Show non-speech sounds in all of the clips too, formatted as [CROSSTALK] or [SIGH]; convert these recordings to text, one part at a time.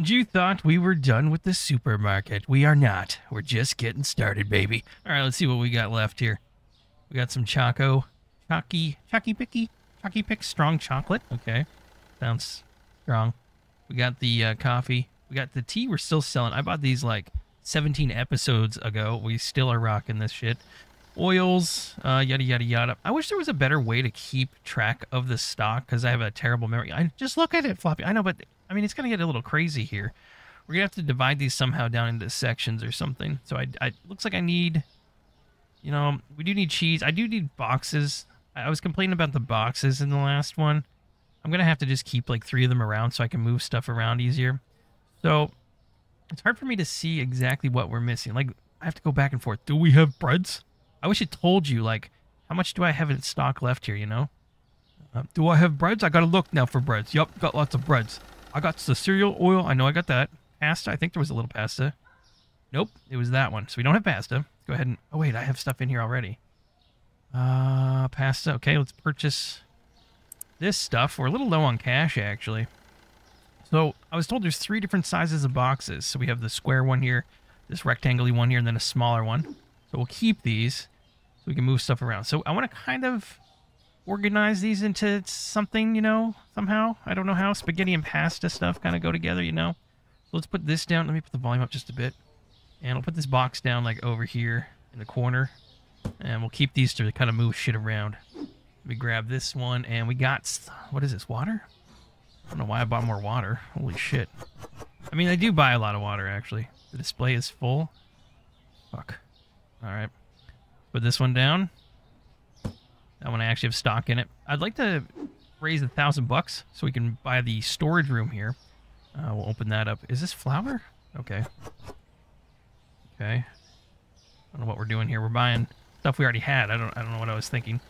And you thought we were done with the supermarket. We are not. We're just getting started, baby. All right, let's see what we got left here. We got some Choco. Chalky, Chalky Picky, Chalky Pick Strong Chocolate. Okay. Sounds strong. We got the uh, coffee. We got the tea we're still selling. I bought these like 17 episodes ago. We still are rocking this shit. Oils, uh, yada, yada, yada. I wish there was a better way to keep track of the stock because I have a terrible memory. I Just look at it, Floppy. I know, but I mean, it's going to get a little crazy here. We're going to have to divide these somehow down into sections or something. So I, I looks like I need, you know, we do need cheese. I do need boxes. I was complaining about the boxes in the last one. I'm going to have to just keep like three of them around so I can move stuff around easier. So it's hard for me to see exactly what we're missing. Like, I have to go back and forth. Do we have breads? I wish it told you, like, how much do I have in stock left here, you know? Uh, do I have breads? I gotta look now for breads. Yup, got lots of breads. I got the cereal oil. I know I got that. Pasta. I think there was a little pasta. Nope, it was that one. So we don't have pasta. Go ahead and... Oh, wait, I have stuff in here already. Uh, pasta. Okay, let's purchase this stuff. We're a little low on cash, actually. So I was told there's three different sizes of boxes. So we have the square one here, this rectangular one here, and then a smaller one. So we'll keep these so we can move stuff around. So I want to kind of organize these into something, you know, somehow. I don't know how. Spaghetti and pasta stuff kind of go together, you know. So let's put this down. Let me put the volume up just a bit. And I'll put this box down like over here in the corner. And we'll keep these to kind of move shit around. Let me grab this one. And we got, what is this, water? I don't know why I bought more water. Holy shit. I mean, I do buy a lot of water, actually. The display is full. Fuck. Alright. Put this one down. That one I actually have stock in it. I'd like to raise a thousand bucks so we can buy the storage room here. Uh, we'll open that up. Is this flour? Okay. Okay. I don't know what we're doing here. We're buying stuff we already had. I don't I don't know what I was thinking.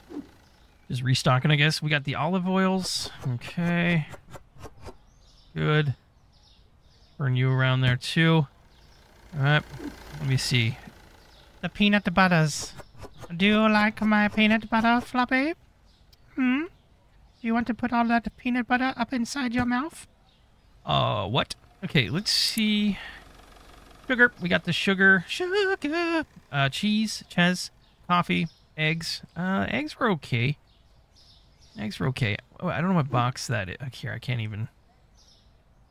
Just restocking, I guess. We got the olive oils. Okay. Good. Burn you around there too. Alright. Let me see. The peanut butters. Do you like my peanut butter, Floppy? Hmm? Do you want to put all that peanut butter up inside your mouth? Uh, what? Okay, let's see. Sugar. We got the sugar. Sugar. Uh, cheese, ches, coffee, eggs. Uh, eggs were okay. Eggs were okay. Oh, I don't know what box that is. Here, I can't even.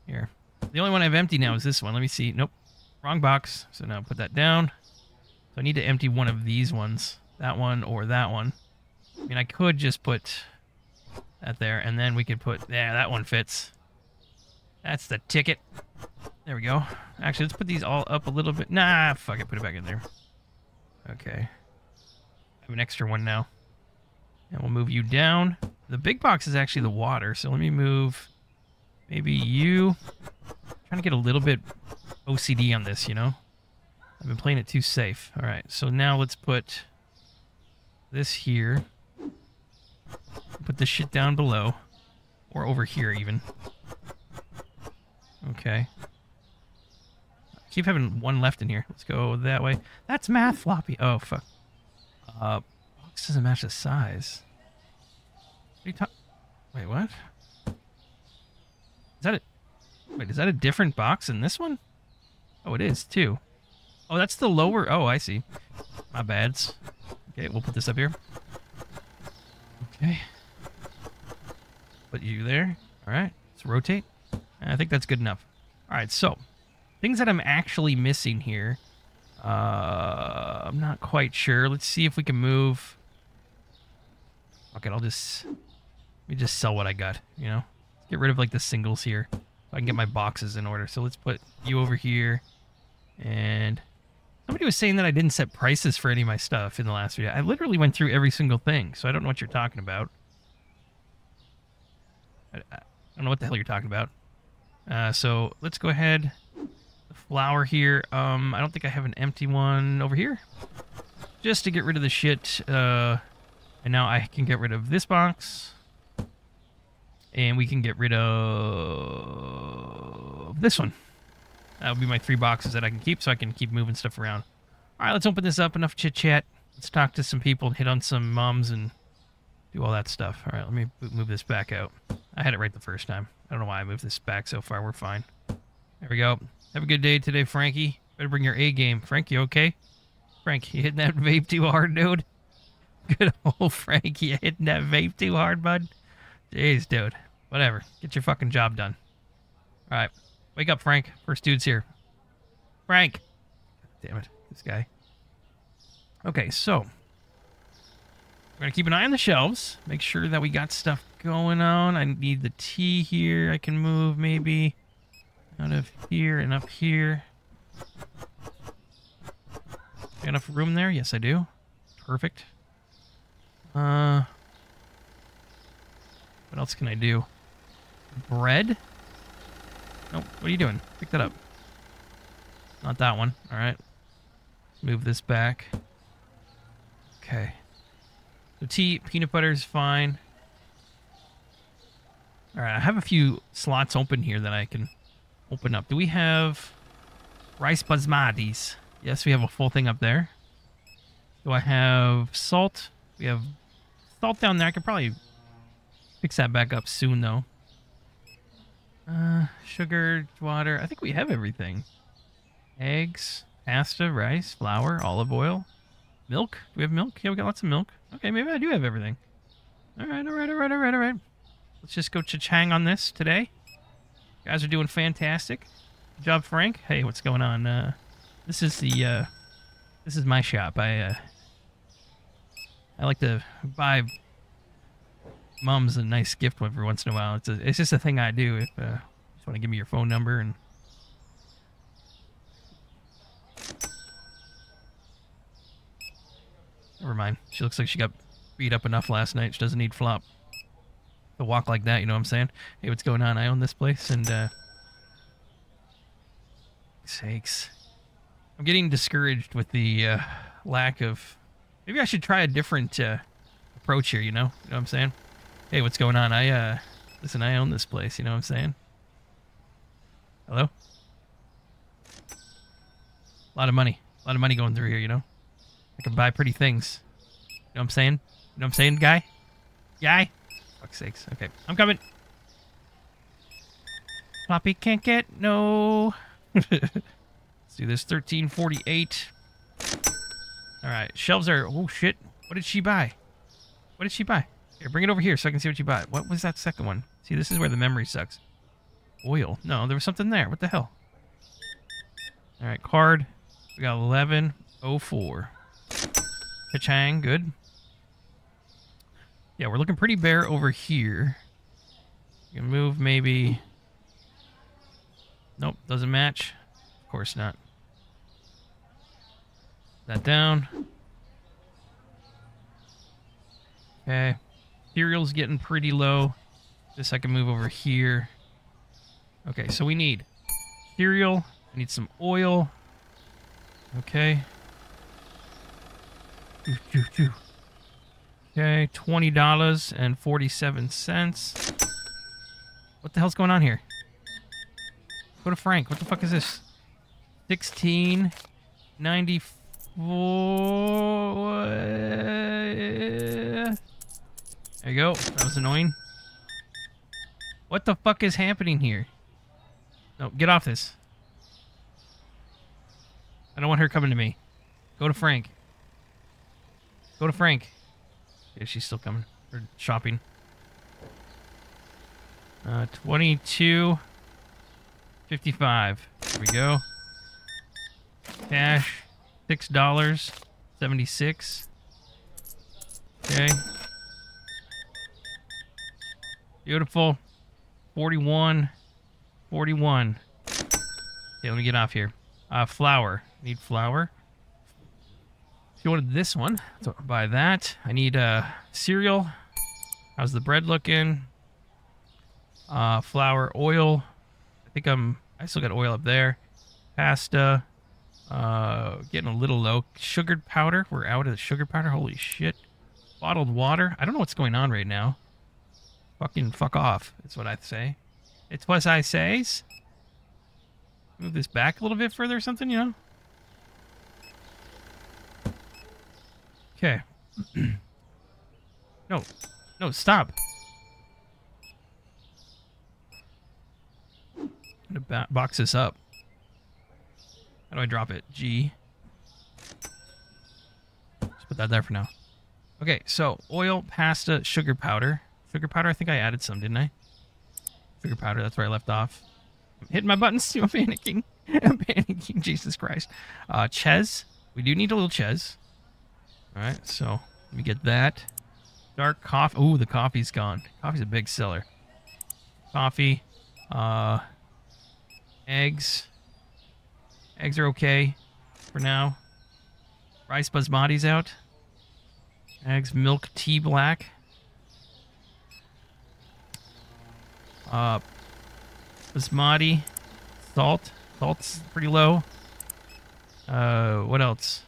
Here. The only one I have empty now is this one. Let me see. Nope. Wrong box. So now put that down. So I need to empty one of these ones. That one or that one. I mean, I could just put that there, and then we could put... Yeah, that one fits. That's the ticket. There we go. Actually, let's put these all up a little bit. Nah, fuck it. Put it back in there. Okay. I have an extra one now. And we'll move you down. The big box is actually the water, so let me move maybe you. I'm trying to get a little bit OCD on this, you know? I've been playing it too safe. All right, so now let's put this here. Put this shit down below. Or over here, even. Okay. I keep having one left in here. Let's go that way. That's math floppy. Oh, fuck. Uh, box doesn't match the size. What are you talking? Wait, what? Is that a... Wait, is that a different box in this one? Oh, it is, too. Oh, that's the lower... Oh, I see. My bads. Okay, we'll put this up here. Okay. Put you there. All right. Let's rotate. I think that's good enough. All right, so things that I'm actually missing here. Uh, I'm not quite sure. Let's see if we can move. Okay, I'll just let me just sell what I got. You know, get rid of like the singles here. So I can get my boxes in order. So let's put you over here, and Somebody was saying that I didn't set prices for any of my stuff in the last video. I literally went through every single thing, so I don't know what you're talking about. I, I don't know what the hell you're talking about. Uh, so let's go ahead. The flour here. Um, I don't think I have an empty one over here. Just to get rid of the shit. Uh, and now I can get rid of this box. And we can get rid of this one. That'll be my three boxes that I can keep so I can keep moving stuff around. All right, let's open this up. Enough chit chat. Let's talk to some people hit on some moms, and do all that stuff. All right, let me move this back out. I had it right the first time. I don't know why I moved this back so far. We're fine. There we go. Have a good day today, Frankie. Better bring your A game. Frankie, okay? Frank, you hitting that vape too hard, dude? Good old Frankie, you hitting that vape too hard, bud? Jeez, dude. Whatever. Get your fucking job done. All right. Wake up, Frank. First dude's here. Frank. Damn it. This guy. Okay, so. We're going to keep an eye on the shelves. Make sure that we got stuff going on. I need the tea here. I can move maybe out of here and up here. Got enough room there? Yes, I do. Perfect. Uh, what else can I do? Bread? Nope. What are you doing? Pick that up. Not that one. All right. Move this back. Okay. The tea, peanut butter is fine. All right. I have a few slots open here that I can open up. Do we have rice basmatis? Yes, we have a full thing up there. Do I have salt? We have salt down there. I could probably fix that back up soon, though. Uh, sugar, water. I think we have everything. Eggs, pasta, rice, flour, olive oil, milk. Do we have milk? Yeah, we got lots of milk. Okay, maybe I do have everything. All right, all right, all right, all right, all right. Let's just go cha-chang on this today. You guys are doing fantastic. Good job, Frank. Hey, what's going on? Uh, this is the, uh, this is my shop. I, uh, I like to buy mom's a nice gift every once in a while. It's a, it's just a thing I do. If uh, want to give me your phone number and never mind. She looks like she got beat up enough last night. She doesn't need flop to walk like that. You know what I'm saying? Hey, what's going on? I own this place and uh, sakes, I'm getting discouraged with the uh, lack of Maybe I should try a different uh, approach here, you know? You know what I'm saying? Hey, what's going on? I, uh, listen, I own this place, you know what I'm saying? Hello? A lot of money. A lot of money going through here, you know? I can buy pretty things. You know what I'm saying? You know what I'm saying, guy? Guy? Fuck's sakes. Okay, I'm coming. Floppy can't get no. [LAUGHS] Let's do this. 1348. All right, shelves are. Oh shit! What did she buy? What did she buy? Here, bring it over here so I can see what you bought. What was that second one? See, this is where the memory sucks. Oil. No, there was something there. What the hell? All right, card. We got 1104. Kachang, good. Yeah, we're looking pretty bare over here. You can move maybe. Nope, doesn't match. Of course not that down. Okay. Cereal's getting pretty low. This I can move over here. Okay, so we need cereal. I need some oil. Okay. Okay, $20 and 47 cents. What the hell's going on here? Go to Frank. What the fuck is this? 1694 there you go. That was annoying. What the fuck is happening here? No, get off this. I don't want her coming to me. Go to Frank. Go to Frank. Yeah, she's still coming. Or shopping. Uh, 22. 55. There we go. Cash. Six dollars, seventy-six. Okay. Beautiful. Forty-one. Forty-one. Okay, let me get off here. Uh, flour. Need flour. If you wanted this one, so buy that. I need uh, cereal. How's the bread looking? Uh, flour, oil. I think I'm. I still got oil up there. Pasta. Uh, getting a little low. Sugared powder. We're out of the sugar powder. Holy shit. Bottled water. I don't know what's going on right now. Fucking fuck off. That's what I say. It's what I says. Move this back a little bit further or something, you know? Okay. [CLEARS THROAT] no. No, stop. I'm gonna box this up. How do I drop it? G. Let's put that there for now. Okay, so oil, pasta, sugar powder. Sugar powder, I think I added some, didn't I? Sugar powder, that's where I left off. I'm hitting my buttons [LAUGHS] too, I'm panicking. I'm panicking, Jesus Christ. Uh, Ches. We do need a little Ches. Alright, so let me get that. Dark coffee. Ooh, the coffee's gone. Coffee's a big seller. Coffee. Uh, eggs. Eggs are okay for now. Rice basmati's out. Eggs, milk, tea black. Uh, basmati, salt. Salt's pretty low. Uh, what else?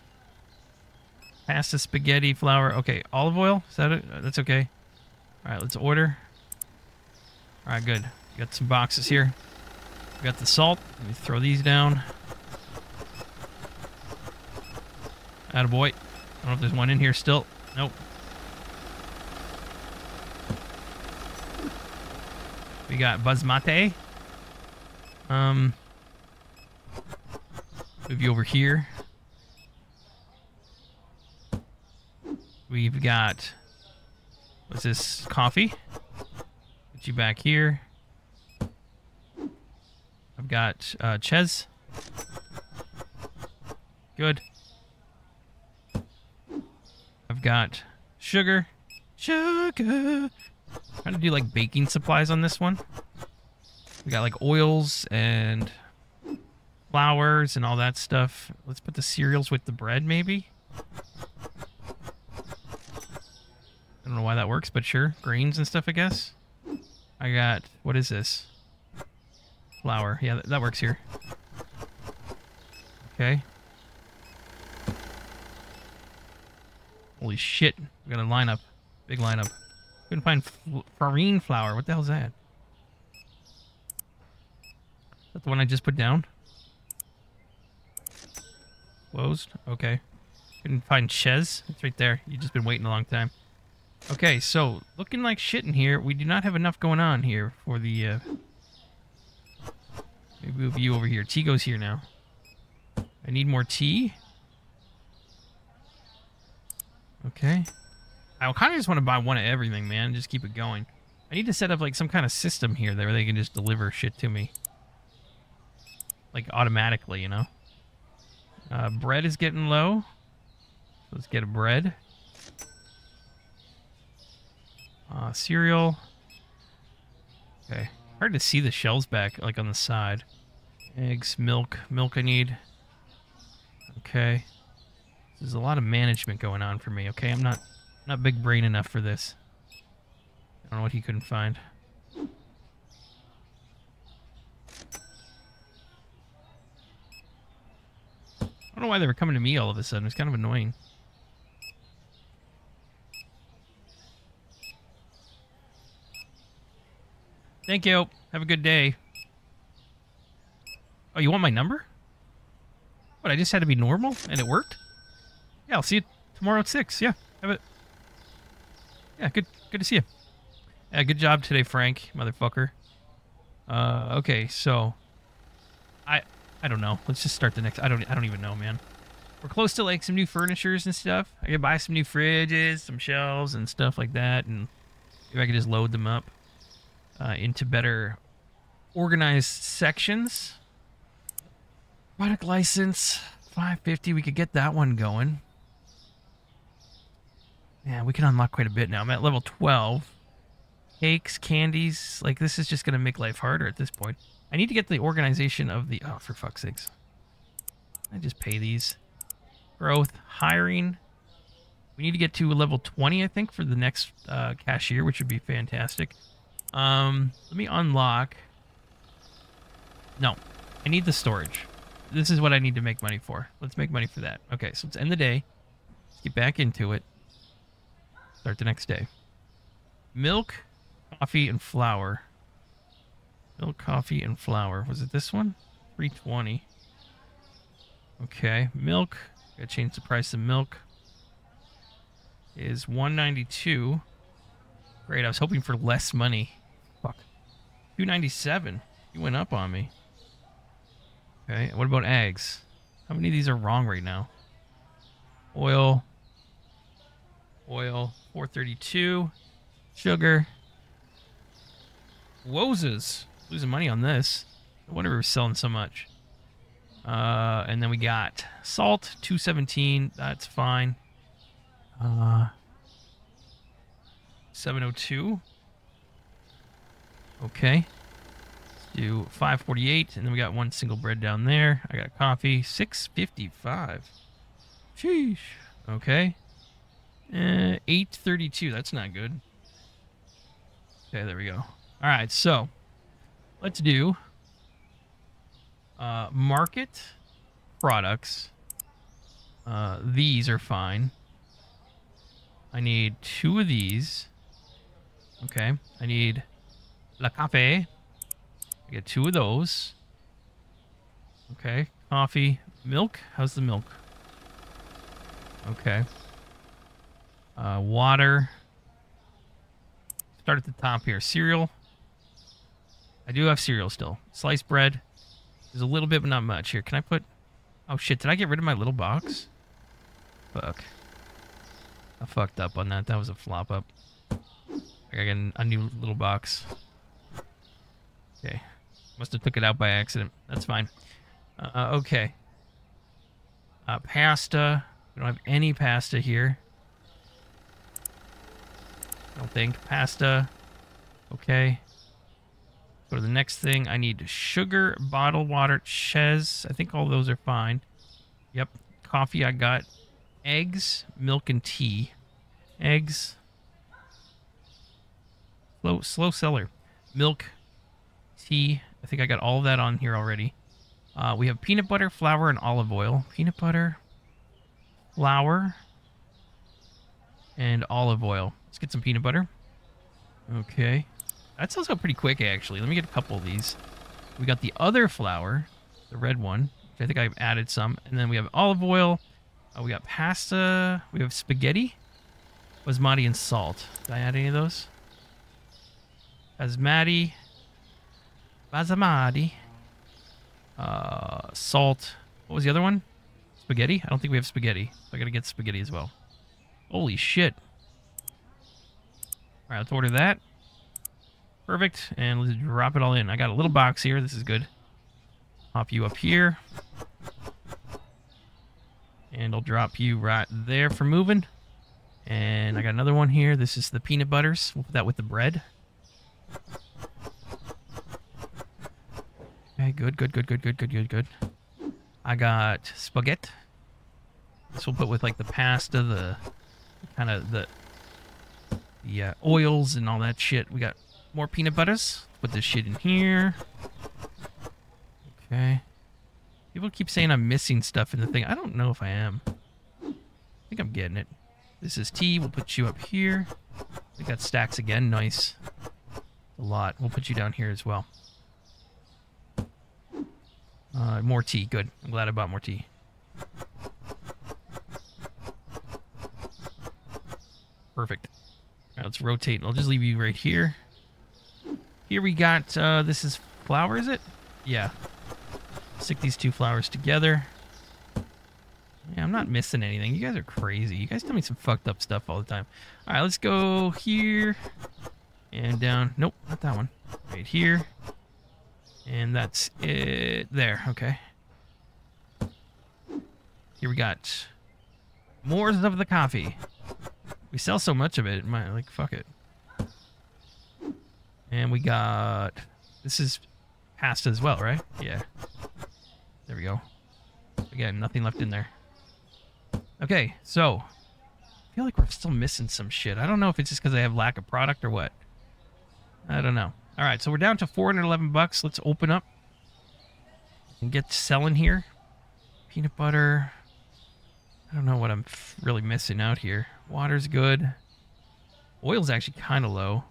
Pasta, spaghetti, flour. Okay, olive oil. Is that it? That's okay. All right, let's order. All right, good. Got some boxes here. Got the salt. Let me throw these down. Attaboy. I don't know if there's one in here still. Nope. We got Basmati. Um, move you over here. We've got, what's this, coffee? Put you back here. I've got uh, Ches. Good. I've got sugar. Sugar. Trying to do like baking supplies on this one. We got like oils and flours and all that stuff. Let's put the cereals with the bread maybe. I don't know why that works, but sure. Grains and stuff, I guess. I got, what is this? Flour. Yeah, that, that works here. Okay. Holy shit. We got a lineup. Big lineup. Couldn't find farine flour. What the hell is that? Is that the one I just put down? Closed? Okay. Couldn't find Ches. It's right there. You've just been waiting a long time. Okay, so looking like shit in here. We do not have enough going on here for the. Uh... Maybe move you over here. Tea goes here now. I need more tea. Okay. I kind of just want to buy one of everything, man. Just keep it going. I need to set up like some kind of system here where they can just deliver shit to me. Like automatically, you know? Uh, bread is getting low. Let's get a bread. Uh, cereal. Okay. Hard to see the shells back, like on the side. Eggs, milk. Milk I need. Okay. There's a lot of management going on for me, okay? I'm not not big brain enough for this. I don't know what he couldn't find. I don't know why they were coming to me all of a sudden. It's kind of annoying. Thank you. Have a good day. Oh, you want my number? What, I just had to be normal and it worked? Yeah, I'll see you tomorrow at 6. Yeah, have it. Yeah, good good to see you. Yeah, good job today, Frank, motherfucker. Uh, okay, so I I don't know. Let's just start the next. I don't I don't even know, man. We're close to like some new furnitures and stuff. I could buy some new fridges, some shelves, and stuff like that, and if I could just load them up uh, into better organized sections. Product license 550. We could get that one going. Yeah, we can unlock quite a bit now. I'm at level 12. Cakes, candies. Like, this is just going to make life harder at this point. I need to get the organization of the... Oh, for fuck's sakes. I just pay these. Growth. Hiring. We need to get to level 20, I think, for the next uh, cashier, which would be fantastic. Um, let me unlock... No. I need the storage. This is what I need to make money for. Let's make money for that. Okay, so let's end the day. Let's get back into it. Start the next day. Milk, coffee, and flour. Milk, coffee, and flour. Was it this one? 320. Okay. Milk. Gotta change the price of milk. Is 192. Great. I was hoping for less money. Fuck. 297. You went up on me. Okay, what about eggs? How many of these are wrong right now? Oil. Oil, 432. Sugar. Wozes. Losing money on this. I wonder we were selling so much. Uh, and then we got salt, 217. That's fine. Uh, 702. Okay. Let's do 548. And then we got one single bread down there. I got coffee. 655. Sheesh. Okay. Uh, 832. That's not good. Okay, there we go. All right, so let's do uh, market products. Uh, these are fine. I need two of these. Okay. I need La Cafe. I get two of those. Okay. Coffee. Milk. How's the milk? Okay. Uh, water. Start at the top here. Cereal. I do have cereal still. Sliced bread. There's a little bit, but not much. Here, can I put... Oh, shit. Did I get rid of my little box? Fuck. I fucked up on that. That was a flop up. I got a, new little box. Okay. Must have took it out by accident. That's fine. Uh, okay. Uh, pasta. We don't have any pasta here. I don't think. Pasta. Okay. Go to the next thing. I need sugar, bottled water, ches. I think all those are fine. Yep. Coffee I got. Eggs, milk, and tea. Eggs. Slow, slow seller. Milk, tea. I think I got all that on here already. Uh, we have peanut butter, flour, and olive oil. Peanut butter, flour, and olive oil. Let's get some peanut butter. Okay. That sells out pretty quick, actually. Let me get a couple of these. We got the other flour, the red one, I think I've added some. And then we have olive oil. Uh, we got pasta. We have spaghetti, basmati, and salt. Did I add any of those? Basmati. Basmati. Uh, salt. What was the other one? Spaghetti? I don't think we have spaghetti. So I gotta get spaghetti as well. Holy shit. Alright, let's order that. Perfect. And let's drop it all in. I got a little box here. This is good. Pop you up here. And I'll drop you right there for moving. And I got another one here. This is the peanut butters. We'll put that with the bread. Okay, good, good, good, good, good, good, good, good. I got spaghetti. This we'll put with like the pasta, the kind of the the uh, oils and all that shit. We got more peanut butters. Put this shit in here. Okay. People keep saying I'm missing stuff in the thing. I don't know if I am. I think I'm getting it. This is tea. We'll put you up here. We got stacks again. Nice. A lot. We'll put you down here as well. Uh, more tea. Good. I'm glad I bought more tea. Perfect. Right, let's rotate. I'll just leave you right here. Here we got, uh, this is flour, is it? Yeah. Stick these two flowers together. Yeah, I'm not missing anything. You guys are crazy. You guys tell me some fucked up stuff all the time. All right, let's go here and down. Nope, not that one. Right here. And that's it there. Okay. Here we got more of the coffee. We sell so much of it, it might, like, fuck it. And we got... This is pasta as well, right? Yeah. There we go. Again, nothing left in there. Okay, so... I feel like we're still missing some shit. I don't know if it's just because I have lack of product or what. I don't know. All right, so we're down to 411 bucks. Let's open up and get selling here. Peanut butter. I don't know what I'm really missing out here. Water's good. Oil's actually kind of low.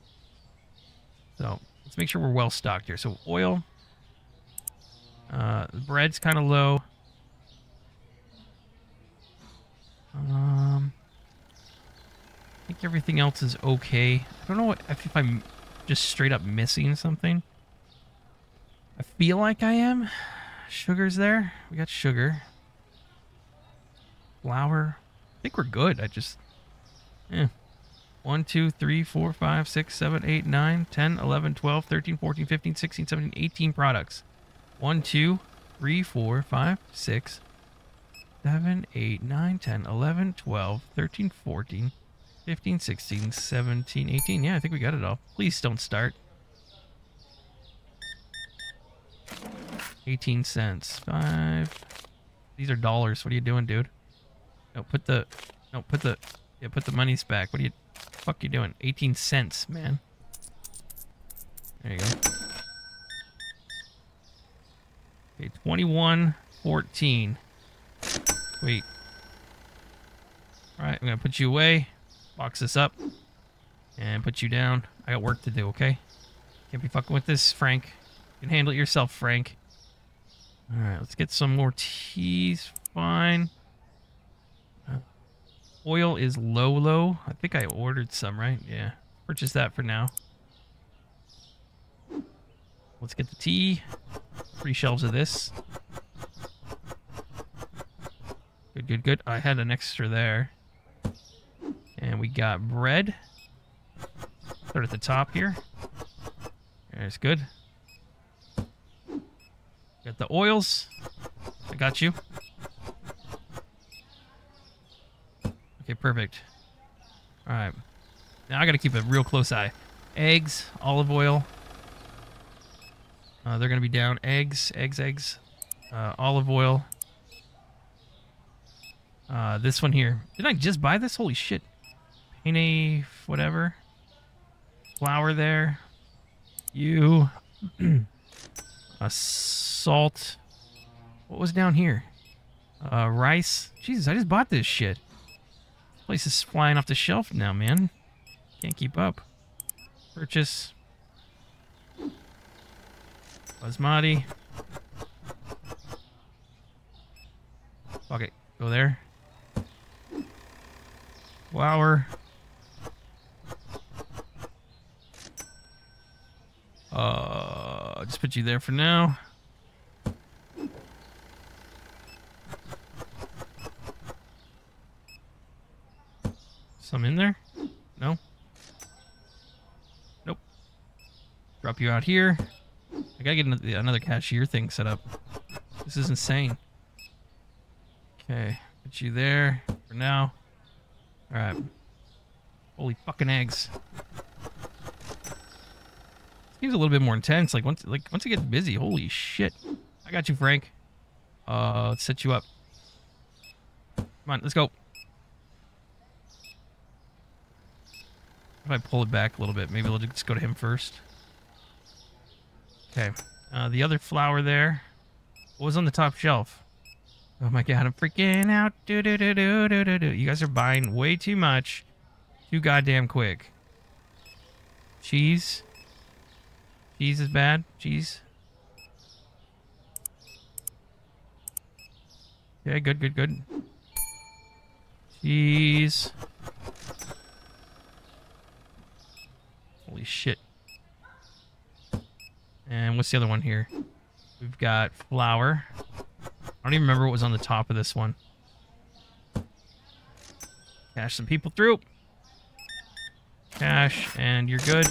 So let's make sure we're well stocked here. So oil. Uh, bread's kind of low. Um, I think everything else is okay. I don't know what, if I'm just straight up missing something. I feel like I am. sugar's there. We got sugar. Flour. I think we're good. I just. Yeah. 1, 2, 3, 4, 5, 6, 7, 8, 9, 10, 11, 12, 13, 14, 15, 16, 17, 18 products. 1, 2, 3, 4, 5, 6, 7, 8, 9, 10, 11, 12, 13, 14, 15, 16, 17, 18. Yeah, I think we got it all. Please don't start. 18 cents. Five. These are dollars. What are you doing, dude? No, put the... No, put the... Yeah, put the monies back. What are you... Fuck you doing? 18 cents, man. There you go. Okay, 21, 14. Wait. Alright, I'm gonna put you away. Box this up. And put you down. I got work to do, okay? Can't be fucking with this, Frank. You can handle it yourself, Frank. Alright, let's get some more teas. Fine. Oil is low, low. I think I ordered some, right? Yeah. Purchase that for now. Let's get the tea. Three shelves of this. Good, good, good. I had an extra there. And we got bread. Start at the top here. There's good. Got the oils. I got you. Okay, perfect. Alright. Now I gotta keep a real close eye. Eggs, olive oil. Uh, they're gonna be down. Eggs, eggs, eggs. Uh, olive oil. Uh, this one here. Did I just buy this? Holy shit. Penne, whatever. Flour there. You. [CLEARS THROAT] A salt. What was down here? Uh, rice. Jesus, I just bought this shit. Place is flying off the shelf now, man. Can't keep up. Purchase. Basmati. Fuck it. Go there. Flour. Uh, just put you there for now. Some in there? No? Nope. Drop you out here. I gotta get another cashier thing set up. This is insane. Okay, put you there for now. Alright. Holy fucking eggs. Seems a little bit more intense. Like once like once it gets busy, holy shit. I got you, Frank. Uh let's set you up. Come on, let's go. If I pull it back a little bit, maybe we'll just go to him first. Okay. Uh, the other flower there. What was on the top shelf? Oh my god, I'm freaking out. Do do do do do do do. You guys are buying way too much. Too goddamn quick. Cheese. Cheese is bad. Cheese. Yeah, good, good, good. Cheese. Holy shit. And what's the other one here? We've got flour. I don't even remember what was on the top of this one. Cash some people through. Cash, and you're good.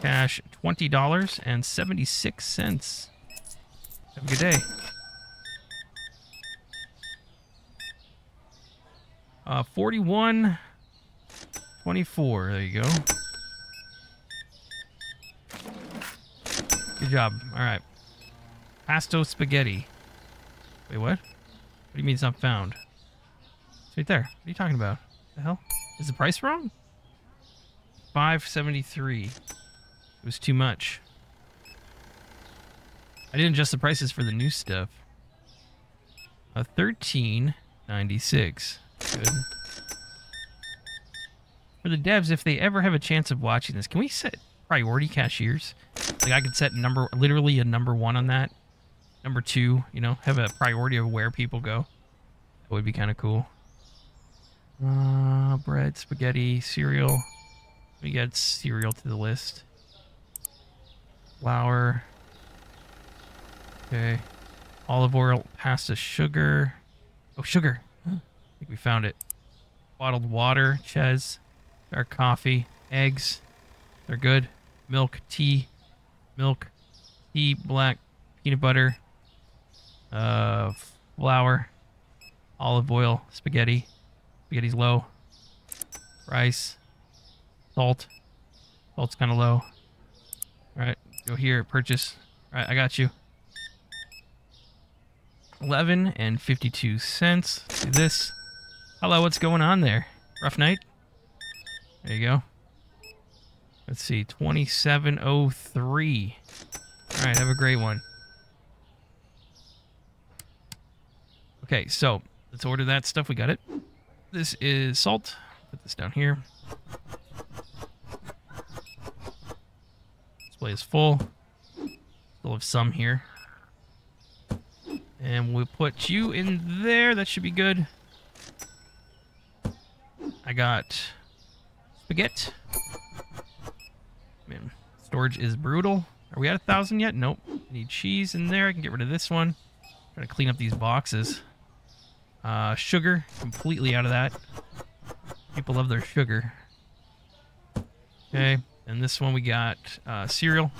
Cash, $20.76. Have a good day. Uh, 41, 24. There you go. Good job. All right. Pasto spaghetti. Wait, what? What do you mean it's not found? It's right there. What are you talking about? The hell? Is the price wrong? 573. It was too much. I didn't adjust the prices for the new stuff. A 1396. Good. For the devs, if they ever have a chance of watching this, can we set priority cashiers? Like I could set number, literally a number one on that. Number two, you know, have a priority of where people go. That would be kind of cool. Uh, bread, spaghetti, cereal. We get cereal to the list. Flour. Okay. Olive oil, pasta, sugar. Oh, sugar. I think we found it. Bottled water, ches, dark coffee, eggs. They're good. Milk, tea, milk, tea, black, peanut butter, uh, flour, olive oil, spaghetti. Spaghetti's low. Rice, salt. Salt's kind of low. All right, go here, purchase. All right, I got you. 11 and 52 cents. Do this. Hello, what's going on there? Rough night? There you go. Let's see, 2703. All right, have a great one. Okay, so let's order that stuff. We got it. This is salt. Put this down here. Display is full. Still have some here. And we'll put you in there. That should be good. I got spaghetti. Man, storage is brutal. Are we at a thousand yet? Nope. I need cheese in there. I can get rid of this one. To clean up these boxes. Uh, sugar, completely out of that. People love their sugar. Okay, and this one we got uh, cereal.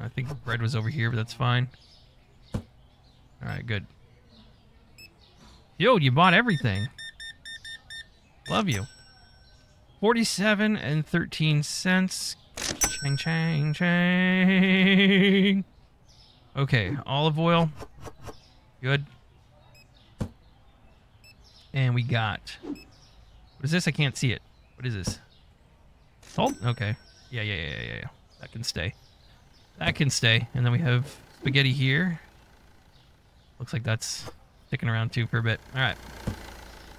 I think bread was over here, but that's fine. Alright, good. Yo, you bought everything. Love you. 47 and 13 cents. Chang, chang, chang. Okay, olive oil. Good. And we got... What is this? I can't see it. What is this? Salt? Okay. Yeah, yeah, yeah, yeah, yeah. That can stay. That can stay. And then we have spaghetti here. Looks like that's sticking around too for a bit. All right.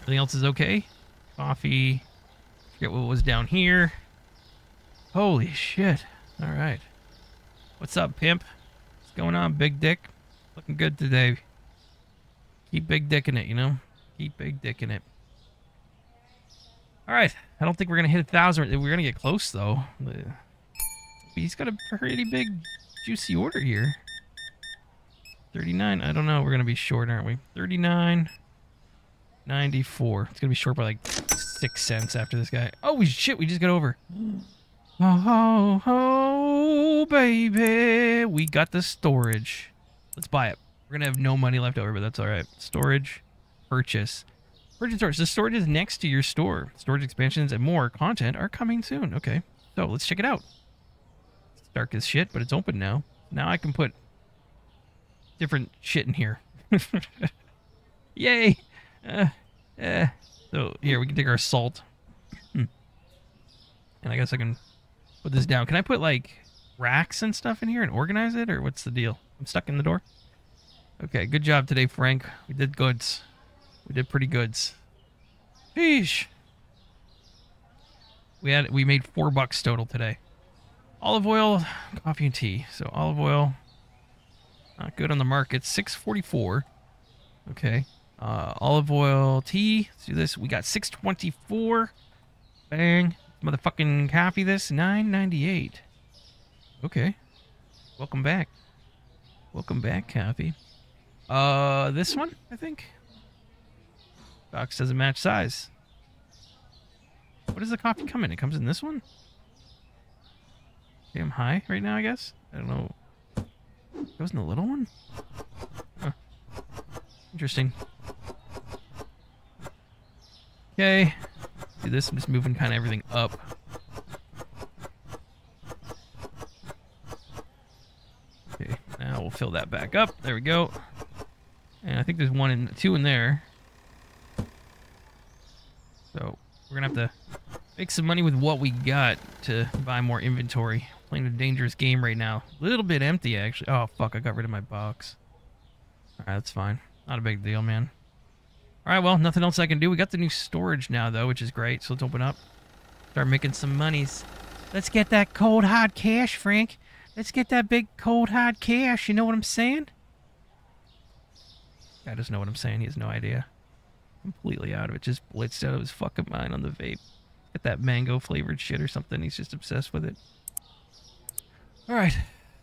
Everything else is okay. Coffee. Forget what was down here. Holy shit. All right. What's up, pimp? What's going on, big dick? Looking good today. Keep big dick in it, you know? Keep big dick in it. All right. I don't think we're going to hit a thousand. We're going to get close, though. He's got a pretty big, juicy order here. 39. I don't know. We're going to be short, aren't we? 39. 94. It's going to be short by like 6 cents after this guy. Oh, shit. We just got over. Oh, oh, baby. We got the storage. Let's buy it. We're going to have no money left over, but that's all right. Storage. Purchase. Purchase storage. The storage is next to your store. Storage expansions and more content are coming soon. Okay. So let's check it out. It's dark as shit, but it's open now. Now I can put different shit in here. [LAUGHS] Yay! Uh, uh. So here we can take our salt, hmm. and I guess I can put this down. Can I put like racks and stuff in here and organize it, or what's the deal? I'm stuck in the door. Okay, good job today, Frank. We did goods. We did pretty goods. Sheesh. We had we made four bucks total today. Olive oil, coffee and tea. So olive oil, not good on the market. 644. Okay. Uh, olive oil, tea. Let's do this. We got 624. Bang. Motherfucking coffee this. 998. Okay. Welcome back. Welcome back, coffee. Uh, this one, I think. Box doesn't match size. What does the coffee come in? It comes in this one? Damn high right now, I guess? I don't know. It wasn't the little one? Huh. Interesting. Okay. Do this. I'm just moving kind of everything up. Okay. Now we'll fill that back up. There we go. And I think there's one in two in there. So we're gonna have to make some money with what we got to buy more inventory. Playing a dangerous game right now. A little bit empty, actually. Oh, fuck, I got rid of my box. Alright, that's fine. Not a big deal, man. Alright, well, nothing else I can do. We got the new storage now, though, which is great. So let's open up. Start making some monies. Let's get that cold, hard cash, Frank. Let's get that big, cold, hard cash. You know what I'm saying? Guy doesn't know what I'm saying. He has no idea. Completely out of it. Just blitzed out of his fucking mind on the vape. Get that mango flavored shit or something. He's just obsessed with it. All right.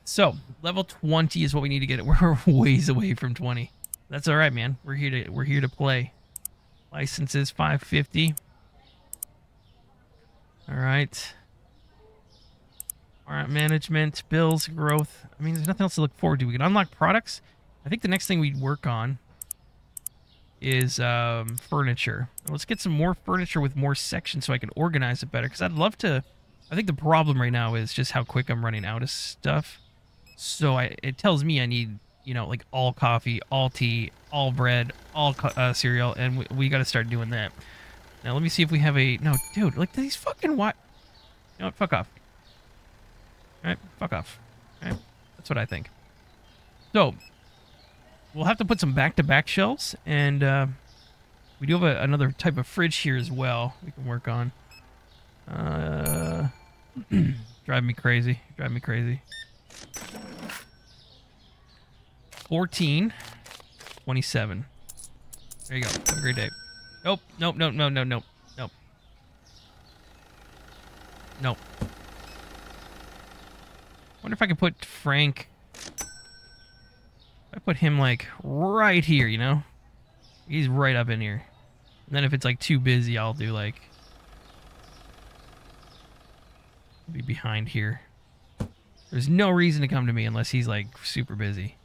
So level 20 is what we need to get. [LAUGHS] We're ways away from 20. That's all right, man. We're here to we're here to play. Licenses 550. All right. All right, management, bills, growth. I mean, there's nothing else to look forward to. We can unlock products. I think the next thing we'd work on is um, furniture. Let's get some more furniture with more sections so I can organize it better. Because I'd love to... I think the problem right now is just how quick I'm running out of stuff. So I, it tells me I need, you know, like all coffee, all tea, all bread, all uh, cereal, and we, we got to start doing that. Now let me see if we have a... No, dude, like these fucking what? You know what? Fuck off. All right, fuck off. All right, that's what I think. So, we'll have to put some back-to-back -back shelves, and uh, we do have a, another type of fridge here as well we can work on. Uh, [CLEARS THROAT] drive me crazy. Drive me crazy. 14, 27. There you go. Have a great day. Nope, nope, nope, no, no, nope, nope. Nope. wonder if I could put Frank I put him like right here, you know? He's right up in here. And then if it's like too busy, I'll do like be behind here. There's no reason to come to me unless he's like super busy.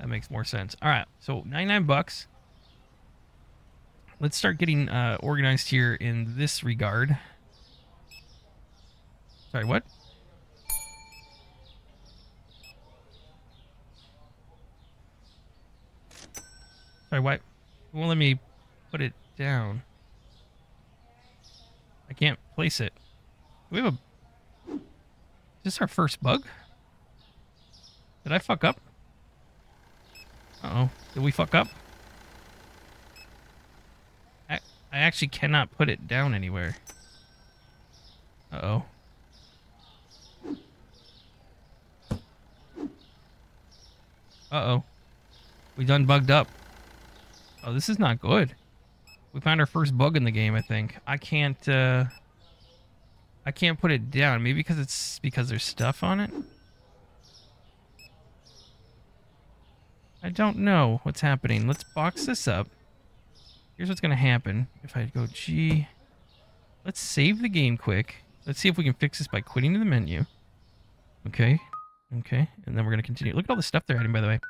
That makes more sense. All right, so 99 bucks. Let's start getting uh, organized here in this regard. Sorry, what? Sorry, why? won't let me put it down. I can't place it. We have a... Is this our first bug? Did I fuck up? Uh oh Did we fuck up? I, I actually cannot put it down anywhere. Uh-oh. Uh-oh. We done bugged up. Oh, this is not good. We found our first bug in the game, I think. I can't, uh... I can't put it down. Maybe because it's because there's stuff on it? I don't know what's happening. Let's box this up. Here's what's going to happen. If I go G... Let's save the game quick. Let's see if we can fix this by quitting the menu. Okay. Okay. And then we're going to continue. Look at all the stuff they're adding, by the way.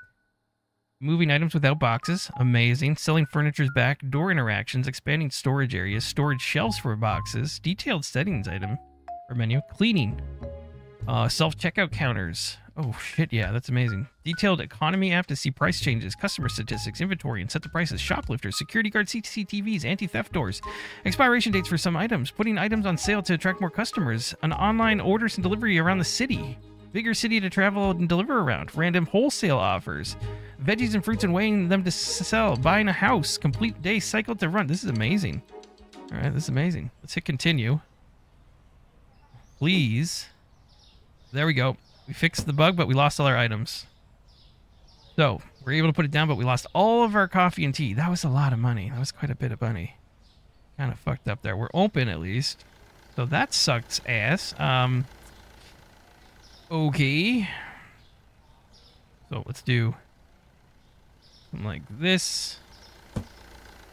Moving items without boxes, amazing. Selling furniture's back, door interactions, expanding storage areas, storage shelves for boxes, detailed settings item or menu, cleaning, uh, self-checkout counters. Oh shit, yeah, that's amazing. Detailed economy app to see price changes, customer statistics, inventory, and set the prices, shoplifters, security guard CCTVs, anti-theft doors, expiration dates for some items, putting items on sale to attract more customers, an online orders and delivery around the city, bigger city to travel and deliver around, random wholesale offers, veggies and fruits and weighing them to sell, buying a house, complete day cycle to run. This is amazing. All right, this is amazing. Let's hit continue. Please. There we go. We fixed the bug, but we lost all our items. So, we're able to put it down, but we lost all of our coffee and tea. That was a lot of money. That was quite a bit of money. Kind of fucked up there. We're open, at least. So that sucks ass. Um, okay. So let's do something like this.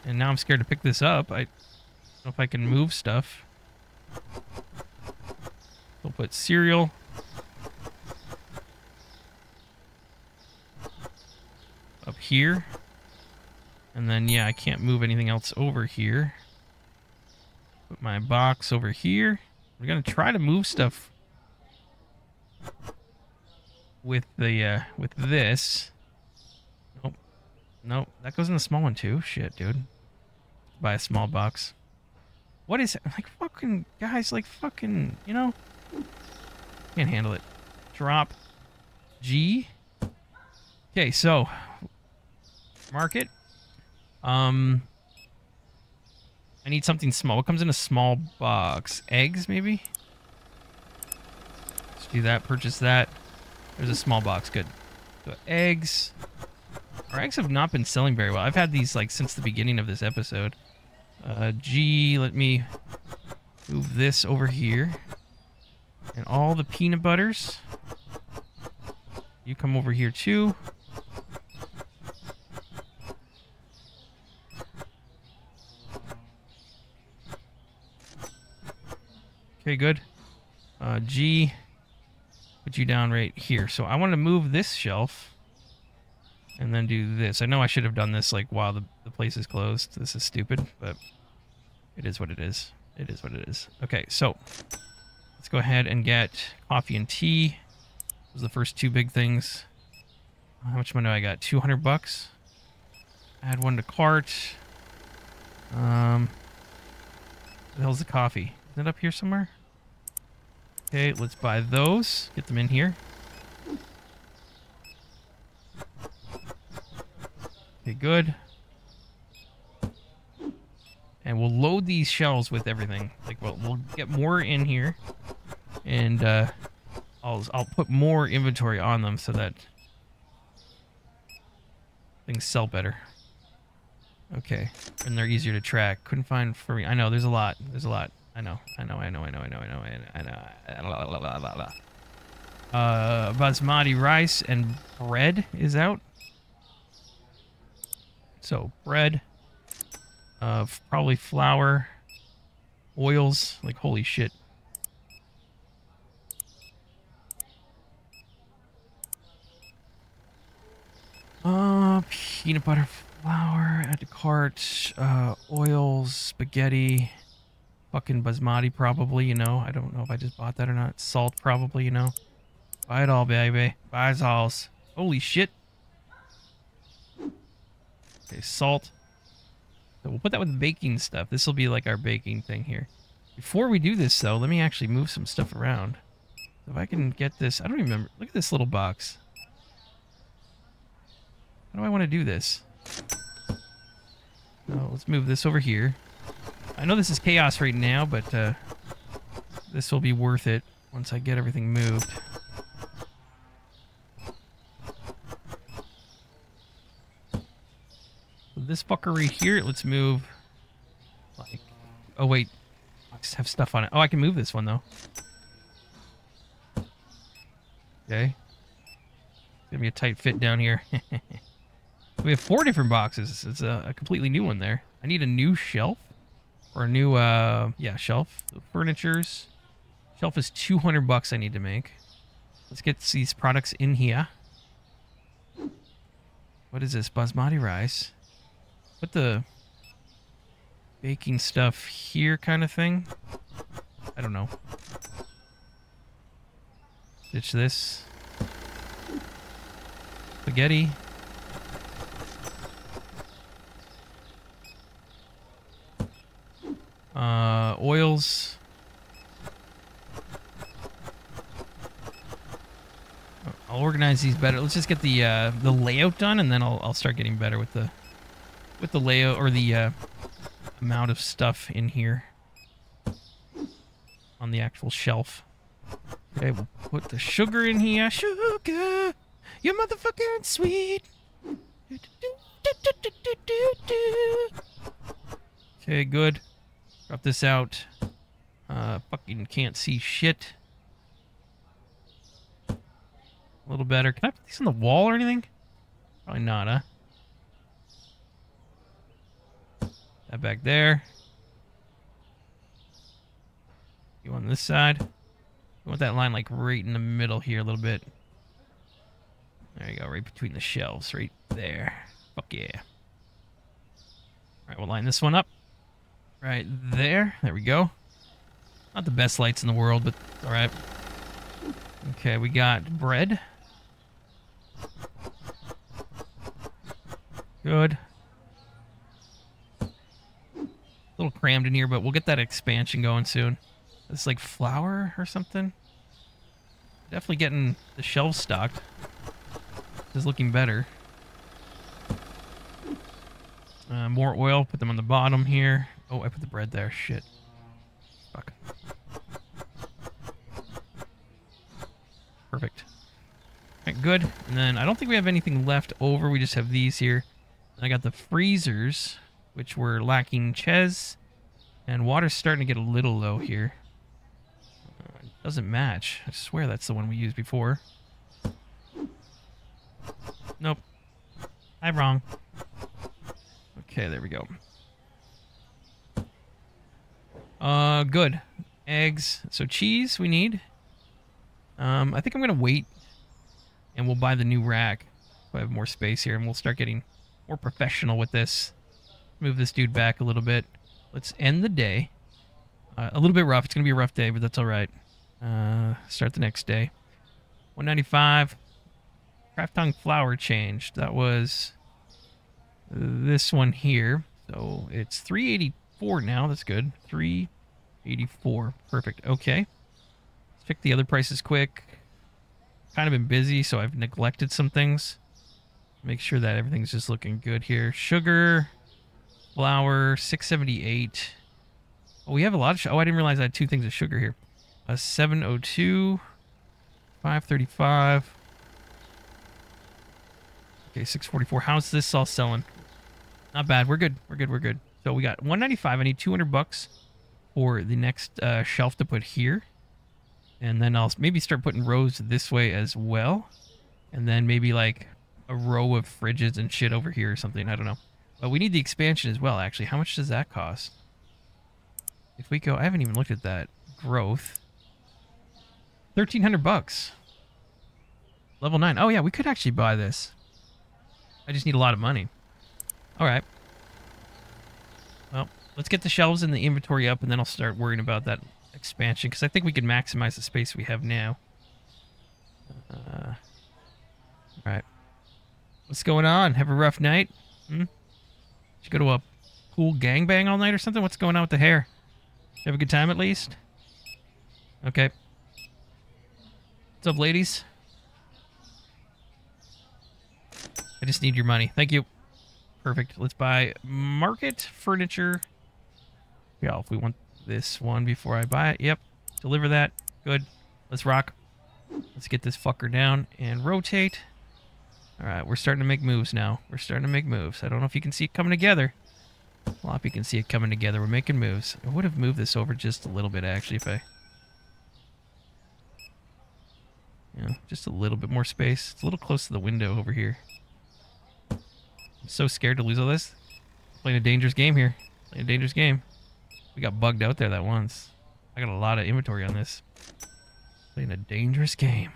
And now I'm scared to pick this up. I don't know if I can move stuff. We'll put cereal. Up here. And then, yeah, I can't move anything else over here. Put my box over here. We're going to try to move stuff with the, uh, with this. Nope, Nope. that goes in the small one too. Shit, dude. Buy a small box. What is it? Like, fucking, guys, like, fucking, you know? Can't handle it. Drop. G. Okay, so. Market. Um. I need something small. What comes in a small box? Eggs, maybe? Let's do that. Purchase that. There's a small box. Good. So, eggs. Our eggs have not been selling very well. I've had these like since the beginning of this episode. Uh, G, let me move this over here. And all the peanut butters. You come over here too. Okay, good. Uh, G, put you down right here. So I want to move this shelf and then do this. I know I should have done this like while the, the place is closed. This is stupid, but it is what it is. It is what it is. Okay, so let's go ahead and get coffee and tea. Those are the first two big things. How much money I got? 200 bucks. Add one to cart. Um, the hell's the coffee? Is it up here somewhere? Okay, let's buy those. Get them in here. Okay, good. And we'll load these shells with everything. Like, well, we'll get more in here. And, uh, I'll, I'll put more inventory on them so that things sell better. Okay. And they're easier to track. Couldn't find for me. I know, there's a lot. There's a lot. I know, I know, I know, I know, I know, I know, I know. I know. Uh, basmati rice and bread is out. So bread, uh, probably flour, oils. Like holy shit. Uh, peanut butter, flour, add to cart, uh, oils, spaghetti. Fucking basmati, probably, you know. I don't know if I just bought that or not. Salt, probably, you know. Buy it all, baby. Buy it all. Holy shit. Okay, salt. So we'll put that with baking stuff. This will be like our baking thing here. Before we do this, though, let me actually move some stuff around. If I can get this... I don't even remember. Look at this little box. How do I want to do this? Oh, let's move this over here. I know this is chaos right now, but uh, this will be worth it once I get everything moved. This fucker right here, let's move. Like, oh wait, I just have stuff on it. Oh, I can move this one though. Okay, it's gonna be a tight fit down here. [LAUGHS] we have four different boxes. It's a, a completely new one there. I need a new shelf. Or new, uh, yeah, shelf. Furnitures. Shelf is 200 bucks I need to make. Let's get these products in here. What is this? Basmati rice. Put the baking stuff here kind of thing. I don't know. Ditch this. Spaghetti. Uh, oils. I'll organize these better. Let's just get the uh, the layout done, and then I'll I'll start getting better with the with the layout or the uh, amount of stuff in here on the actual shelf. Okay, we'll put the sugar in here. Sugar, you're motherfucking sweet. Okay, good. Drop this out. Uh, fucking can't see shit. A little better. Can I put these on the wall or anything? Probably not, huh? That back there. You on this side. You want that line like right in the middle here a little bit. There you go, right between the shelves, right there. Fuck yeah. Alright, we'll line this one up. Right there. There we go. Not the best lights in the world, but alright. Okay, we got bread. Good. A little crammed in here, but we'll get that expansion going soon. It's like flour or something. Definitely getting the shelves stocked. This is looking better. Uh, more oil, put them on the bottom here. Oh, I put the bread there. Shit. Fuck. Perfect. Right, good. And then I don't think we have anything left over. We just have these here. I got the freezers, which were lacking ches. And water's starting to get a little low here. Uh, doesn't match. I swear that's the one we used before. nope. I'm wrong. Okay, there we go. Uh, good. Eggs. So cheese we need. Um, I think I'm gonna wait, and we'll buy the new rack. I have more space here, and we'll start getting more professional with this. Move this dude back a little bit. Let's end the day. Uh, a little bit rough. It's gonna be a rough day, but that's all right. Uh, start the next day. 195. Craft tongue flour changed. That was this one here. So it's 384 now. That's good. 384. Perfect. Okay. Let's pick the other prices quick. Kind of been busy, so I've neglected some things. Make sure that everything's just looking good here. Sugar, flour, 678. Oh, we have a lot of... oh, I didn't realize I had two things of sugar here. A 702, 535. Okay, 644. How's this all selling? Not bad. We're good. We're good. We're good. So we got 195. I need 200 bucks for the next uh, shelf to put here. And then I'll maybe start putting rows this way as well. And then maybe like a row of fridges and shit over here or something. I don't know. But we need the expansion as well, actually. How much does that cost? If we go... I haven't even looked at that. Growth. 1300 bucks. Level 9. Oh, yeah, we could actually buy this. I just need a lot of money. All right. Let's get the shelves and the inventory up, and then I'll start worrying about that expansion, because I think we can maximize the space we have now. Uh, all right. What's going on? Have a rough night? Hmm? Did you go to a pool gangbang all night or something? What's going on with the hair? Have a good time at least? Okay. What's up, ladies? I just need your money. Thank you. Perfect. Let's buy market furniture. Yeah, if we want this one before I buy it. Yep. Deliver that. Good. Let's rock. Let's get this fucker down and rotate. All right, we're starting to make moves now. We're starting to make moves. I don't know if you can see it coming together. Well, if you can see it coming together. We're making moves. I would have moved this over just a little bit, actually, if I... Yeah, just a little bit more space. It's a little close to the window over here. I'm so scared to lose all this. Playing a dangerous game here. Playing a dangerous game. We got bugged out there that once. I got a lot of inventory on this. Playing a dangerous game.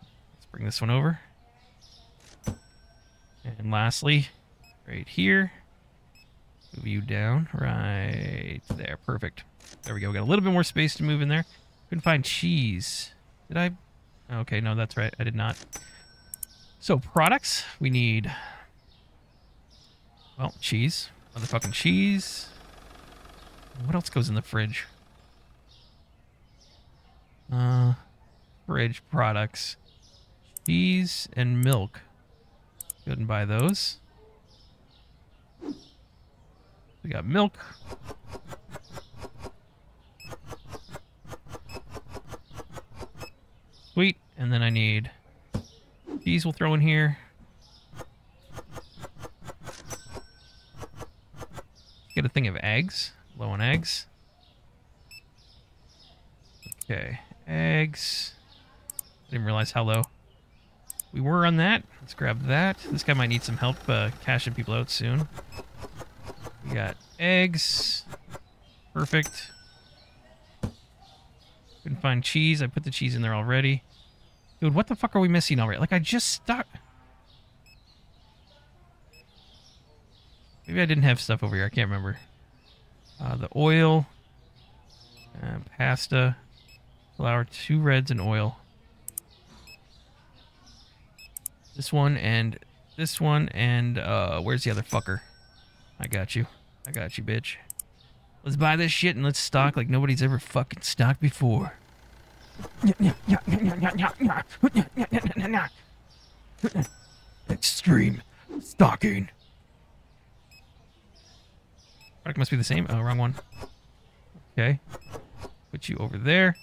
Let's bring this one over. And lastly, right here, move you down right there. Perfect. There we go. We got a little bit more space to move in there. Couldn't find cheese. Did I? Okay, no, that's right. I did not. So products, we need, well, cheese. Motherfucking cheese. What else goes in the fridge? Uh, fridge products. Cheese and milk. Go ahead and buy those. We got milk. Sweet. And then I need these we'll throw in here. Get a thing of eggs. Low on eggs. Okay. Eggs. Didn't realize how low we were on that. Let's grab that. This guy might need some help uh, cashing people out soon. We got eggs. Perfect. Couldn't find cheese. I put the cheese in there already. Dude, what the fuck are we missing already? Like, I just stuck... Maybe I didn't have stuff over here. I can't remember. Uh, the oil. Uh, pasta. Flour. Two reds and oil. This one and this one and uh, where's the other fucker? I got you. I got you, bitch. Let's buy this shit and let's stock like nobody's ever fucking stocked before. Extreme stocking. Must be the same. Oh, wrong one. Okay. Put you over there.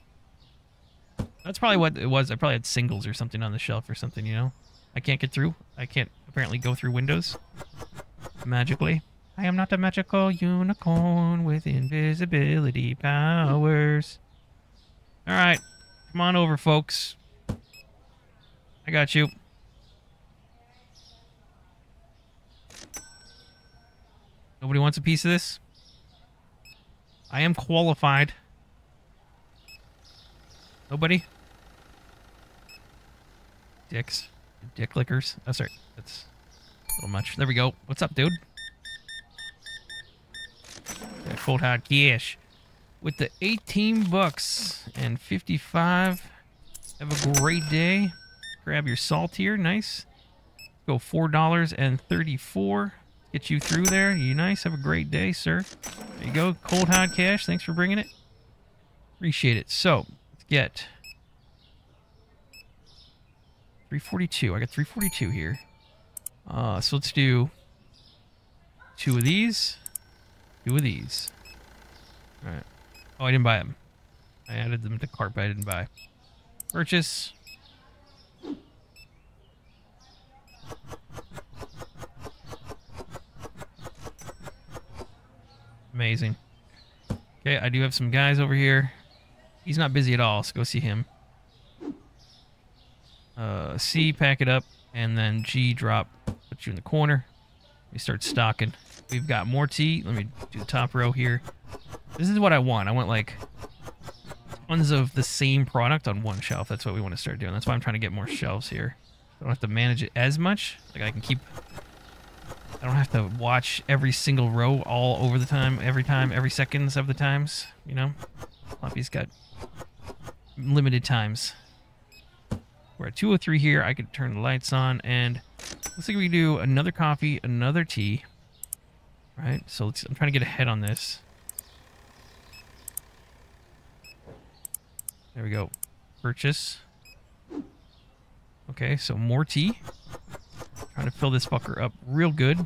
That's probably what it was. I probably had singles or something on the shelf or something, you know? I can't get through. I can't apparently go through windows. Magically. I am not a magical unicorn with invisibility powers. Alright. Come on over, folks. I got you. Nobody wants a piece of this? I am qualified. Nobody? Dicks. Dick lickers. Oh, sorry. That's a little much. There we go. What's up, dude? That cold hard cash. With the 18 bucks and 55. Have a great day. Grab your salt here. Nice. Go $4.34. Get you through there. You nice. Have a great day, sir. There you go. Cold hard cash. Thanks for bringing it. Appreciate it. So, let's get 342. I got 342 here. Uh, so let's do two of these, two of these. All right. Oh, I didn't buy them. I added them to cart, but I didn't buy. Purchase. Amazing. Okay, I do have some guys over here. He's not busy at all, so go see him. Uh, C, pack it up, and then G, drop, put you in the corner. We start stocking. We've got more tea. Let me do the top row here. This is what I want. I want like tons of the same product on one shelf. That's what we want to start doing. That's why I'm trying to get more shelves here. I don't have to manage it as much. Like I can keep I don't have to watch every single row all over the time, every time, every seconds of the times, you know? Floppy's got limited times. We're at 203 here. I could turn the lights on and looks like we can do another coffee, another tea. Right? So let's, I'm trying to get ahead on this. There we go. Purchase. Okay, so more tea. Trying to fill this fucker up real good.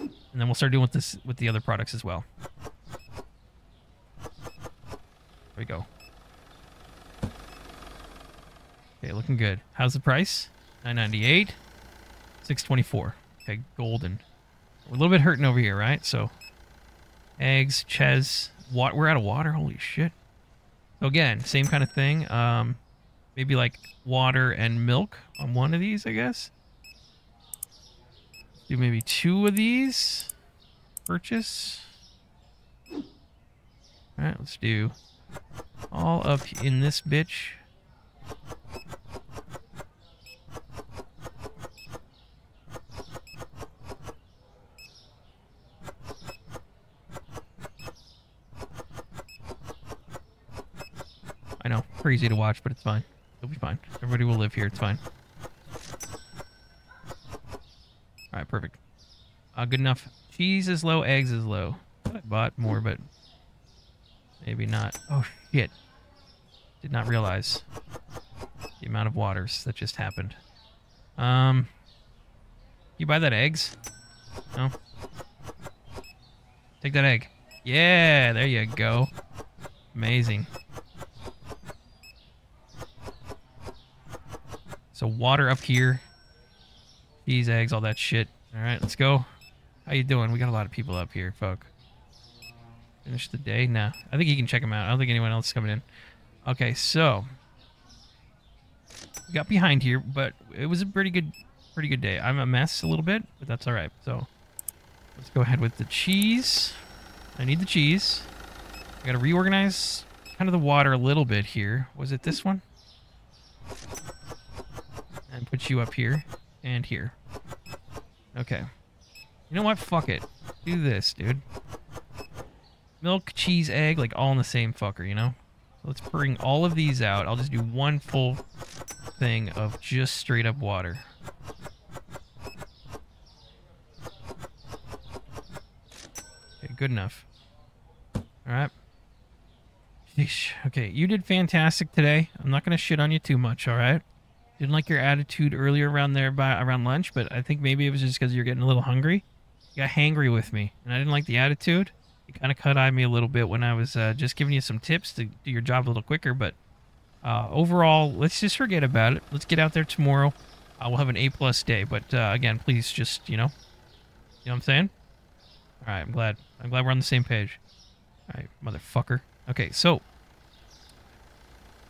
And then we'll start doing with this with the other products as well. There we go. Okay, looking good. How's the price? 998. 624. Okay, golden. We're a little bit hurting over here, right? So, eggs, ches. What? We're out of water. Holy shit. So again, same kind of thing. Um, maybe like water and milk on one of these, I guess. Do maybe two of these. Purchase. All right, let's do all up in this bitch. I know, crazy to watch, but it's fine. It'll be fine. Everybody will live here. It's fine. All right, perfect. Uh, good enough. Cheese is low. Eggs is low. I bought more, but Maybe not. Oh, shit. Did not realize the amount of waters that just happened. Um, you buy that eggs? No? Take that egg. Yeah, there you go. Amazing. So water up here. These eggs, all that shit. All right, let's go. How you doing? We got a lot of people up here, fuck. Finish the day? No. I think you can check them out. I don't think anyone else is coming in. Okay, so got behind here, but it was a pretty good pretty good day. I'm a mess a little bit, but that's all right. So let's go ahead with the cheese. I need the cheese. I got to reorganize kind of the water a little bit here. Was it this one? Put you up here and here. Okay. You know what? Fuck it. Do this, dude milk, cheese, egg, like all in the same fucker, you know? So let's bring all of these out. I'll just do one full thing of just straight up water. Okay, good enough. Alright. Okay, you did fantastic today. I'm not going to shit on you too much, alright? Didn't like your attitude earlier around there by around lunch, but I think maybe it was just because you're getting a little hungry. You got hangry with me, and I didn't like the attitude you kind of cut eyed me a little bit when I was uh, just giving you some tips to do your job a little quicker. But uh, overall, let's just forget about it. Let's get out there tomorrow. Uh, we'll have an A plus day. But uh, again, please just you know, you know what I'm saying. All right, I'm glad. I'm glad we're on the same page. All right, motherfucker. Okay, so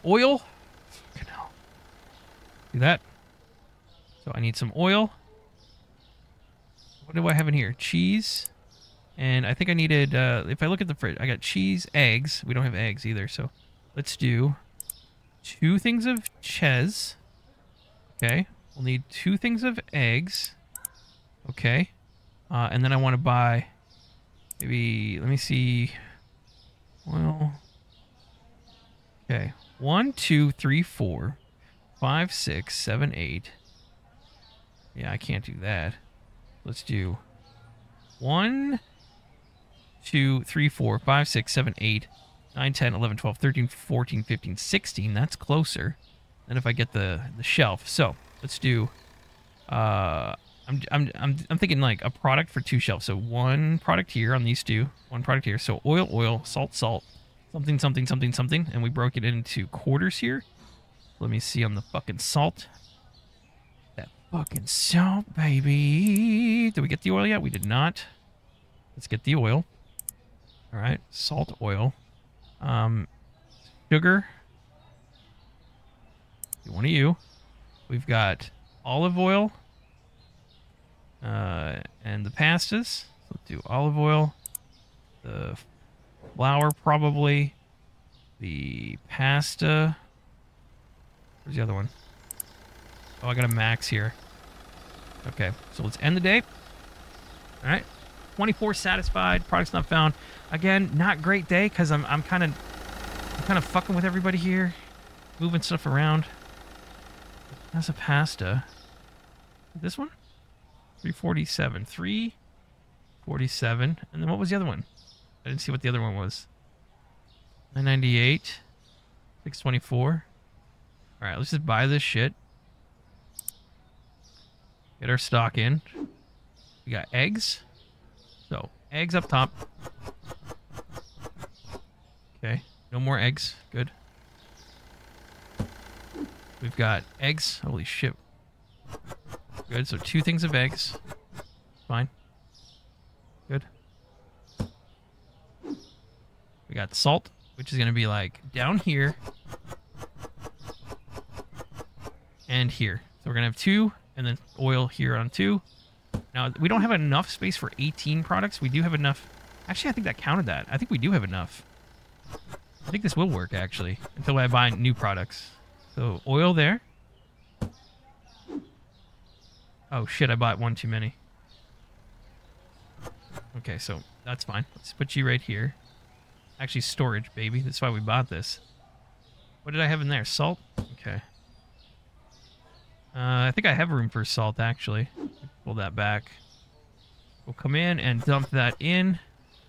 oil. Do that. So I need some oil. What do I have in here? Cheese. And I think I needed, uh, if I look at the fridge, I got cheese, eggs. We don't have eggs either, so let's do two things of ches. Okay. We'll need two things of eggs. Okay. Uh, and then I want to buy maybe, let me see. Well, okay. One, two, three, four, five, six, seven, eight. Yeah, I can't do that. Let's do one, two, three, four, five, six, seven, eight, nine, 10, 11, 12, 13, 14, 15, 16. That's closer than if I get the, the shelf. So let's do, uh, I'm, I'm, I'm, I'm thinking like a product for two shelves. So one product here on these two, one product here. So oil, oil, salt, salt, something, something, something, something. And we broke it into quarters here. Let me see on the fucking salt. That fucking salt, baby. Did we get the oil yet? We did not. Let's get the oil. All right, salt, oil. Um, sugar. One of you. We've got olive oil. Uh, and the pastas. Let's do olive oil. The flour, probably. The pasta. Where's the other one? Oh, I got a max here. Okay, so let's end the day. All right. 24 satisfied. Products not found. Again, not great day because I'm I'm kind of I'm kind of fucking with everybody here, moving stuff around. That's a pasta. This one? 347. 347. And then what was the other one? I didn't see what the other one was. 998. 624. Alright, let's just buy this shit. Get our stock in. We got eggs. So, eggs up top. Okay, no more eggs. Good. We've got eggs. Holy shit. Good, so two things of eggs. Fine. Good. We got salt, which is going to be like down here and here. So we're going to have two, and then oil here on two. Now, we don't have enough space for 18 products. We do have enough. Actually, I think that counted that. I think we do have enough. I think this will work, actually, until I buy new products. So, oil there. Oh, shit, I bought one too many. Okay, so that's fine. Let's put you right here. Actually, storage, baby. That's why we bought this. What did I have in there? Salt? Okay. Uh, I think I have room for salt, actually. Pull that back. We'll come in and dump that in.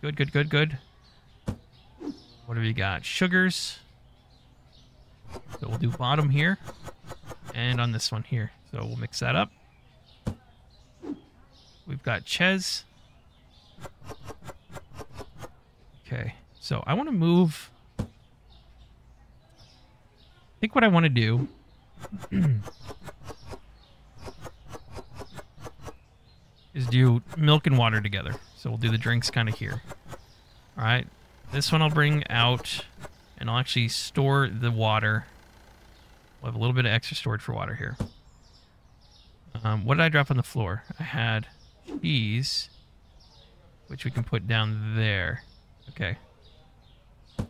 Good, good, good, good. What have we got? Sugars. So we'll do bottom here. And on this one here. So we'll mix that up. We've got Ches. Okay. So I want to move... I think what I want to do... [CLEARS THROAT] is do milk and water together. So we'll do the drinks kind of here. All right. This one I'll bring out, and I'll actually store the water. We'll have a little bit of extra storage for water here. Um, what did I drop on the floor? I had cheese, which we can put down there. Okay. So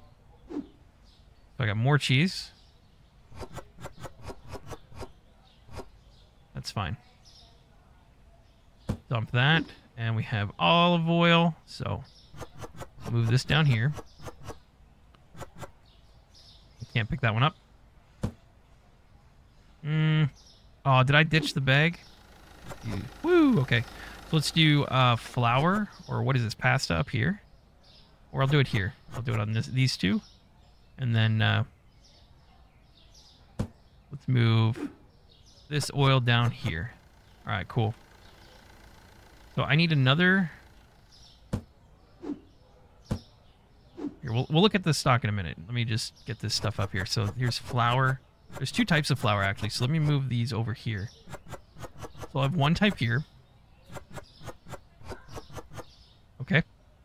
I got more cheese. That's fine dump that. And we have olive oil. So move this down here. Can't pick that one up. Mm. Oh, did I ditch the bag? Woo, okay. So let's do uh, flour, or what is this, pasta up here? Or I'll do it here. I'll do it on this, these two. And then uh, let's move this oil down here. All right, cool. So I need another... Here, we'll, we'll look at the stock in a minute. Let me just get this stuff up here. So here's flour. There's two types of flour, actually. So let me move these over here. So I'll have one type here. Okay.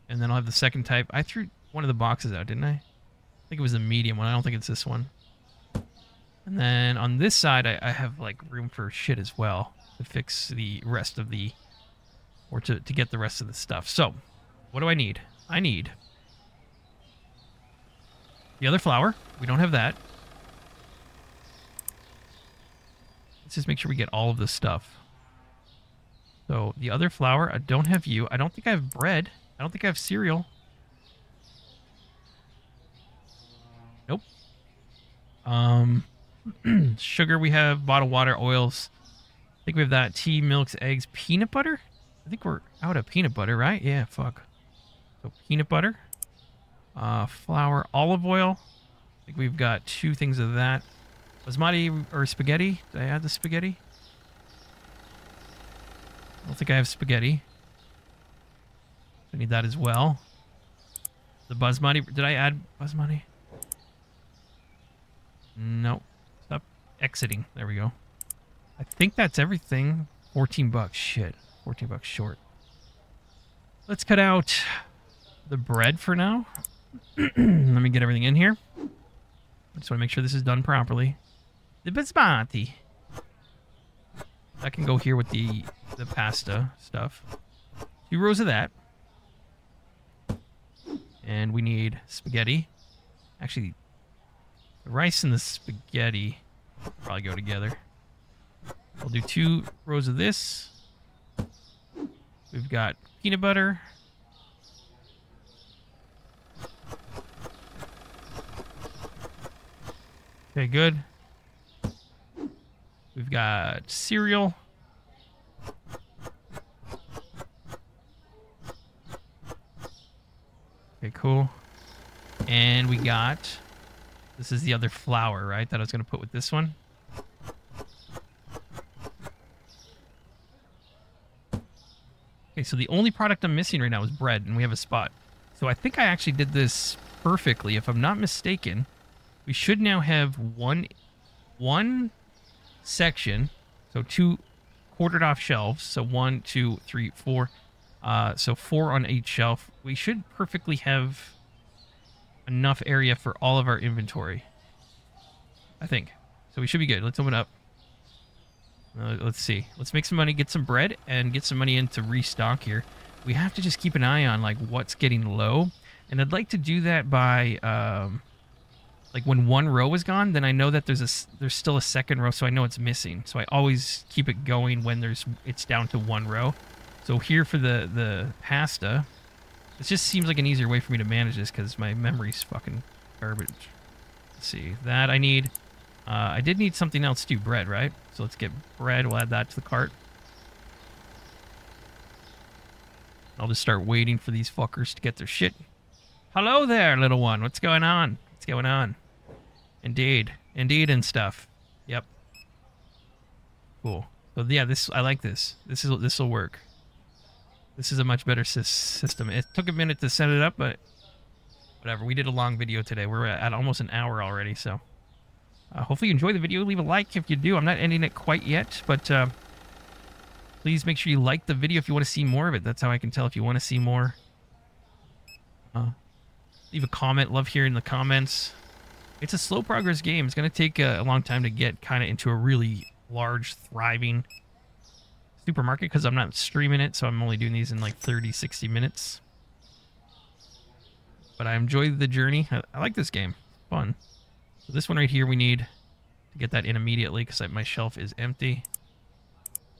And then I'll have the second type. I threw one of the boxes out, didn't I? I think it was the medium one. I don't think it's this one. And then on this side, I, I have like room for shit as well. to fix the rest of the, or to, to get the rest of the stuff. So, what do I need? I need the other flour. We don't have that. Let's just make sure we get all of this stuff. So, the other flour, I don't have you. I don't think I have bread. I don't think I have cereal. Nope. Um, [CLEARS THROAT] sugar, we have bottled water, oils. I think we have that. Tea, milks, eggs, peanut butter. I think we're out of peanut butter, right? Yeah, fuck. So peanut butter, uh, flour, olive oil. I think we've got two things of that. Basmati or spaghetti? Did I add the spaghetti? I don't think I have spaghetti. I need that as well. The basmati. Did I add basmati? No. Stop exiting. There we go. I think that's everything. 14 bucks. Shit. 14 bucks short. Let's cut out the bread for now. [CLEARS THROAT] Let me get everything in here. I just want to make sure this is done properly. The basmati. I can go here with the the pasta stuff. Two rows of that. And we need spaghetti. Actually, the rice and the spaghetti probably go together. We'll do two rows of this. We've got peanut butter. Okay, good. We've got cereal. Okay, cool. And we got... This is the other flour, right? That I was going to put with this one. So the only product I'm missing right now is bread, and we have a spot. So I think I actually did this perfectly. If I'm not mistaken, we should now have one, one section, so two quartered off shelves. So one, two, three, four. Uh, so four on each shelf. We should perfectly have enough area for all of our inventory. I think. So we should be good. Let's open up. Uh, let's see. Let's make some money, get some bread, and get some money in to restock here. We have to just keep an eye on like what's getting low. And I'd like to do that by um, like when one row is gone, then I know that there's a there's still a second row, so I know it's missing. So I always keep it going when there's it's down to one row. So here for the the pasta, it just seems like an easier way for me to manage this because my memory's fucking garbage. Let's see that I need. Uh, I did need something else to bread, right? So let's get bread. We'll add that to the cart. I'll just start waiting for these fuckers to get their shit. Hello there, little one. What's going on? What's going on? Indeed. Indeed and stuff. Yep. Cool. So yeah, this I like this. This is this will work. This is a much better system. It took a minute to set it up, but whatever. We did a long video today. We're at almost an hour already, so uh, hopefully you enjoy the video. Leave a like if you do. I'm not ending it quite yet, but uh, please make sure you like the video if you want to see more of it. That's how I can tell if you want to see more. Uh, leave a comment. Love hearing the comments. It's a slow progress game. It's going to take a, a long time to get kind of into a really large, thriving supermarket because I'm not streaming it, so I'm only doing these in like 30, 60 minutes. But I enjoy the journey. I, I like this game. Fun. So this one right here, we need to get that in immediately because my shelf is empty.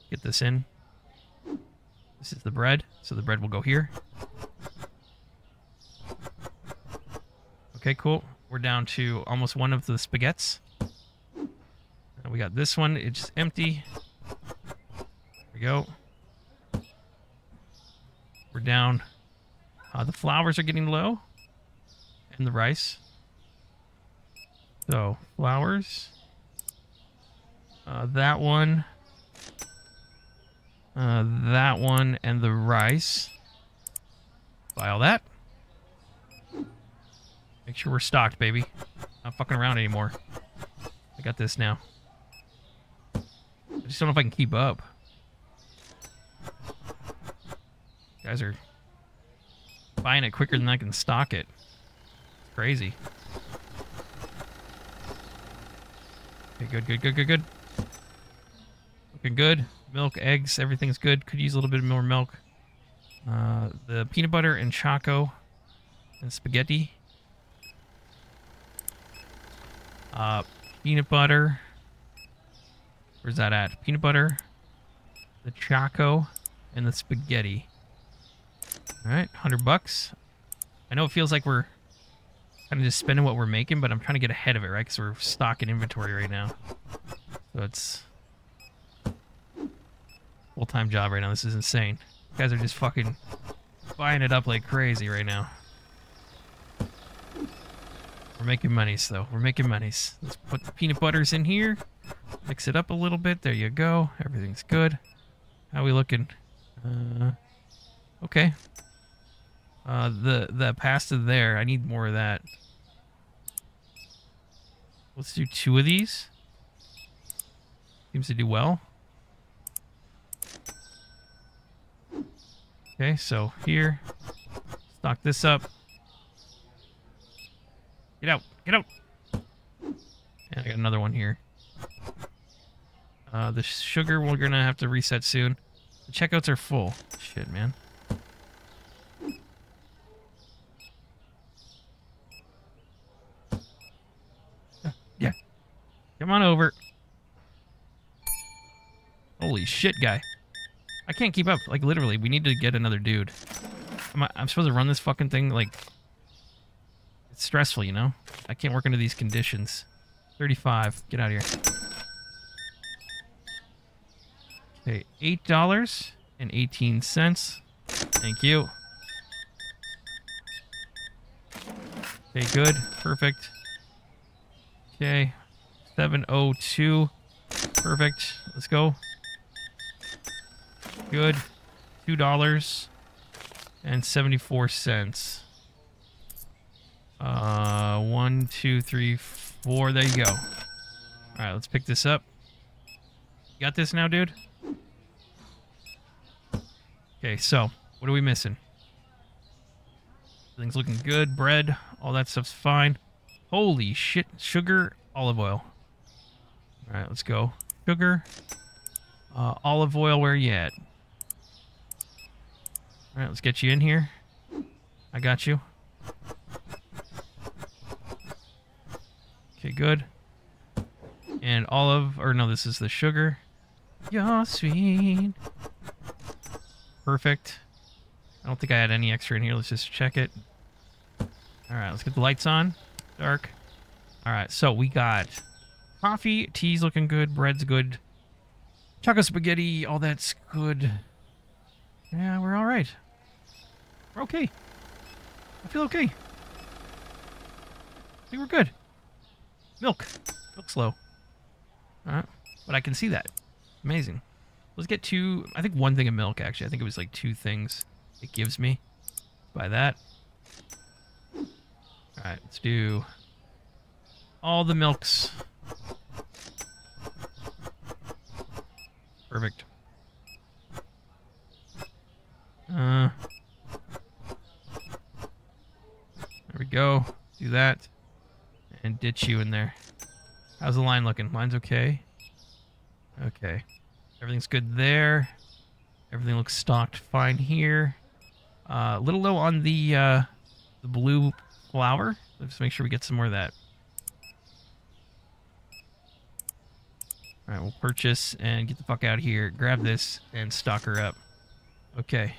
Get this in. This is the bread, so the bread will go here. Okay, cool. We're down to almost one of the spaghettis. We got this one. It's empty. There we go. We're down. Uh, the flours are getting low. And the rice. So, flours. Uh, that one. Uh, that one and the rice. Buy all that. Make sure we're stocked, baby. Not fucking around anymore. I got this now. I just don't know if I can keep up. guys are buying it quicker than I can stock it. It's crazy. Okay, good, good, good, good, good. Looking good. milk, eggs, everything's good. Could use a little bit more milk. Uh, the peanut butter and choco and spaghetti. Uh, peanut butter. Where's that at? Peanut butter, the choco, and the spaghetti. All right, 100 bucks. I know it feels like we're kind of just spending what we're making, but I'm trying to get ahead of it, right? Because we're stocking inventory right now. So it's full-time job right now. This is insane. You guys are just fucking buying it up like crazy right now. We're making monies, though. We're making monies. Let's put the peanut butters in here. Mix it up a little bit. There you go. Everything's good. How we looking? Uh, okay. Uh, the the pasta there. I need more of that. Let's do two of these. Seems to do well. Okay, so here, stock this up. Get out, get out. And I got another one here. Uh, the sugar we're gonna have to reset soon. The checkouts are full. Shit, man. Yeah. Come on over. Holy shit, guy. I can't keep up. Like, literally, we need to get another dude. I'm, I'm supposed to run this fucking thing, like... It's stressful, you know? I can't work under these conditions. 35. Get out of here. Okay, $8 and 18 cents. Thank you. Okay, good. Perfect. Okay. 702. Perfect. Let's go. Good. $2 and 74 cents. Uh, one, two, three, four. There you go. All right, let's pick this up. You got this now, dude? Okay, so what are we missing? Everything's looking good. Bread, all that stuff's fine. Holy shit. Sugar, olive oil. All right, let's go. Sugar, uh, olive oil, where you at? All right, let's get you in here. I got you. Okay, good. And olive, or no, this is the sugar. You're sweet. Perfect. I don't think I had any extra in here. Let's just check it. All right, let's get the lights on. Dark. All right, so we got coffee, tea's looking good, bread's good, chocolate spaghetti, all that's good. Yeah, we're all right. We're okay. I feel okay. I think we're good. Milk. Milk slow. Alright. Uh, but I can see that. Amazing. Let's get two... I think one thing of milk, actually. I think it was like two things it gives me. Buy that. Alright, let's do... All the milks. Perfect. Uh... There we go. Do that and ditch you in there. How's the line looking? Line's okay. Okay. Everything's good there. Everything looks stocked fine here. Uh, a little low on the uh, the blue flour. Let's make sure we get some more of that. All right, we'll purchase and get the fuck out of here. Grab this and stock her up. Okay.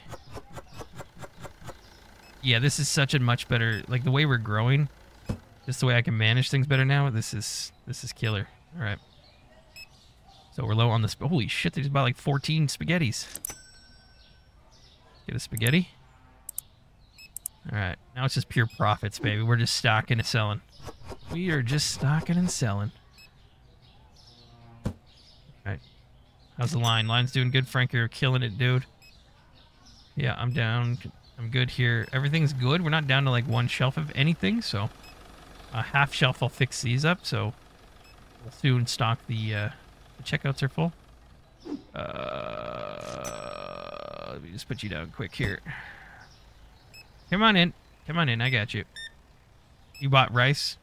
Yeah, this is such a much better... Like, the way we're growing just the way I can manage things better now. This is this is killer. All right. So we're low on the... Holy shit, there's about like 14 spaghettis. Get a spaghetti. All right. Now it's just pure profits, baby. We're just stocking and selling. We are just stocking and selling. How's the line? Line's doing good. Frank, you're killing it, dude. Yeah, I'm down. I'm good here. Everything's good. We're not down to like one shelf of anything, so a half shelf. I'll fix these up, so we'll soon stock the, uh, the checkouts are full. Uh, let me just put you down quick here. Come on in. Come on in. I got you. You bought rice?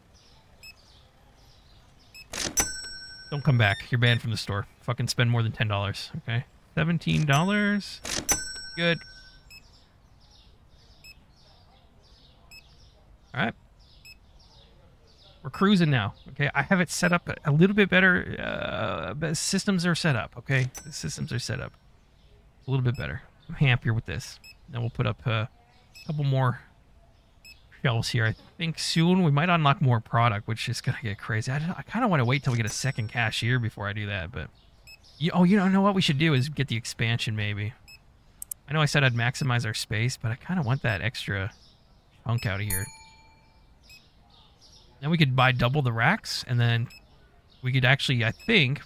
Don't come back. You're banned from the store. Fucking spend more than $10, okay? $17. Good. All right. We're cruising now. Okay, I have it set up a little bit better. Uh, systems are set up. Okay, the systems are set up a little bit better. I'm happier with this. Then we'll put up uh, a couple more shelves here. I think soon we might unlock more product, which is gonna get crazy. I, I kind of want to wait till we get a second cashier before I do that, but you, oh, you know what we should do is get the expansion maybe. I know I said I'd maximize our space, but I kind of want that extra hunk out of here. Then we could buy double the racks, and then we could actually, I think,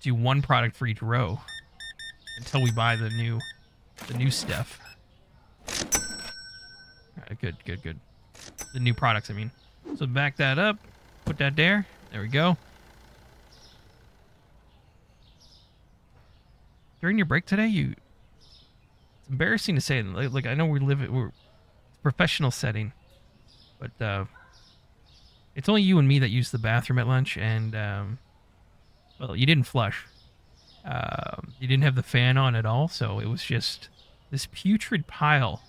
do one product for each row until we buy the new, the new stuff. Good, good, good. The new products, I mean. So back that up, put that there. There we go. During your break today, you. It's embarrassing to say. Like, like I know we live it. We're a professional setting, but uh, it's only you and me that use the bathroom at lunch, and um, well, you didn't flush. Um, you didn't have the fan on at all, so it was just this putrid pile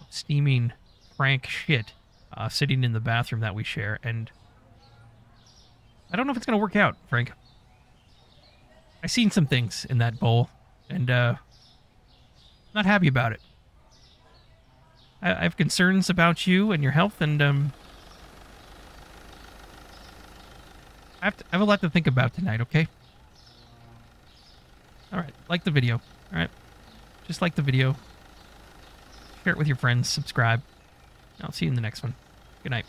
of steaming Frank shit uh, sitting in the bathroom that we share, and I don't know if it's gonna work out, Frank. I seen some things in that bowl, and uh, not happy about it. I, I have concerns about you and your health, and um, I have, to, I have a lot to think about tonight, okay? Alright, like the video. Alright? Just like the video. Share it with your friends. Subscribe. I'll see you in the next one. Good night.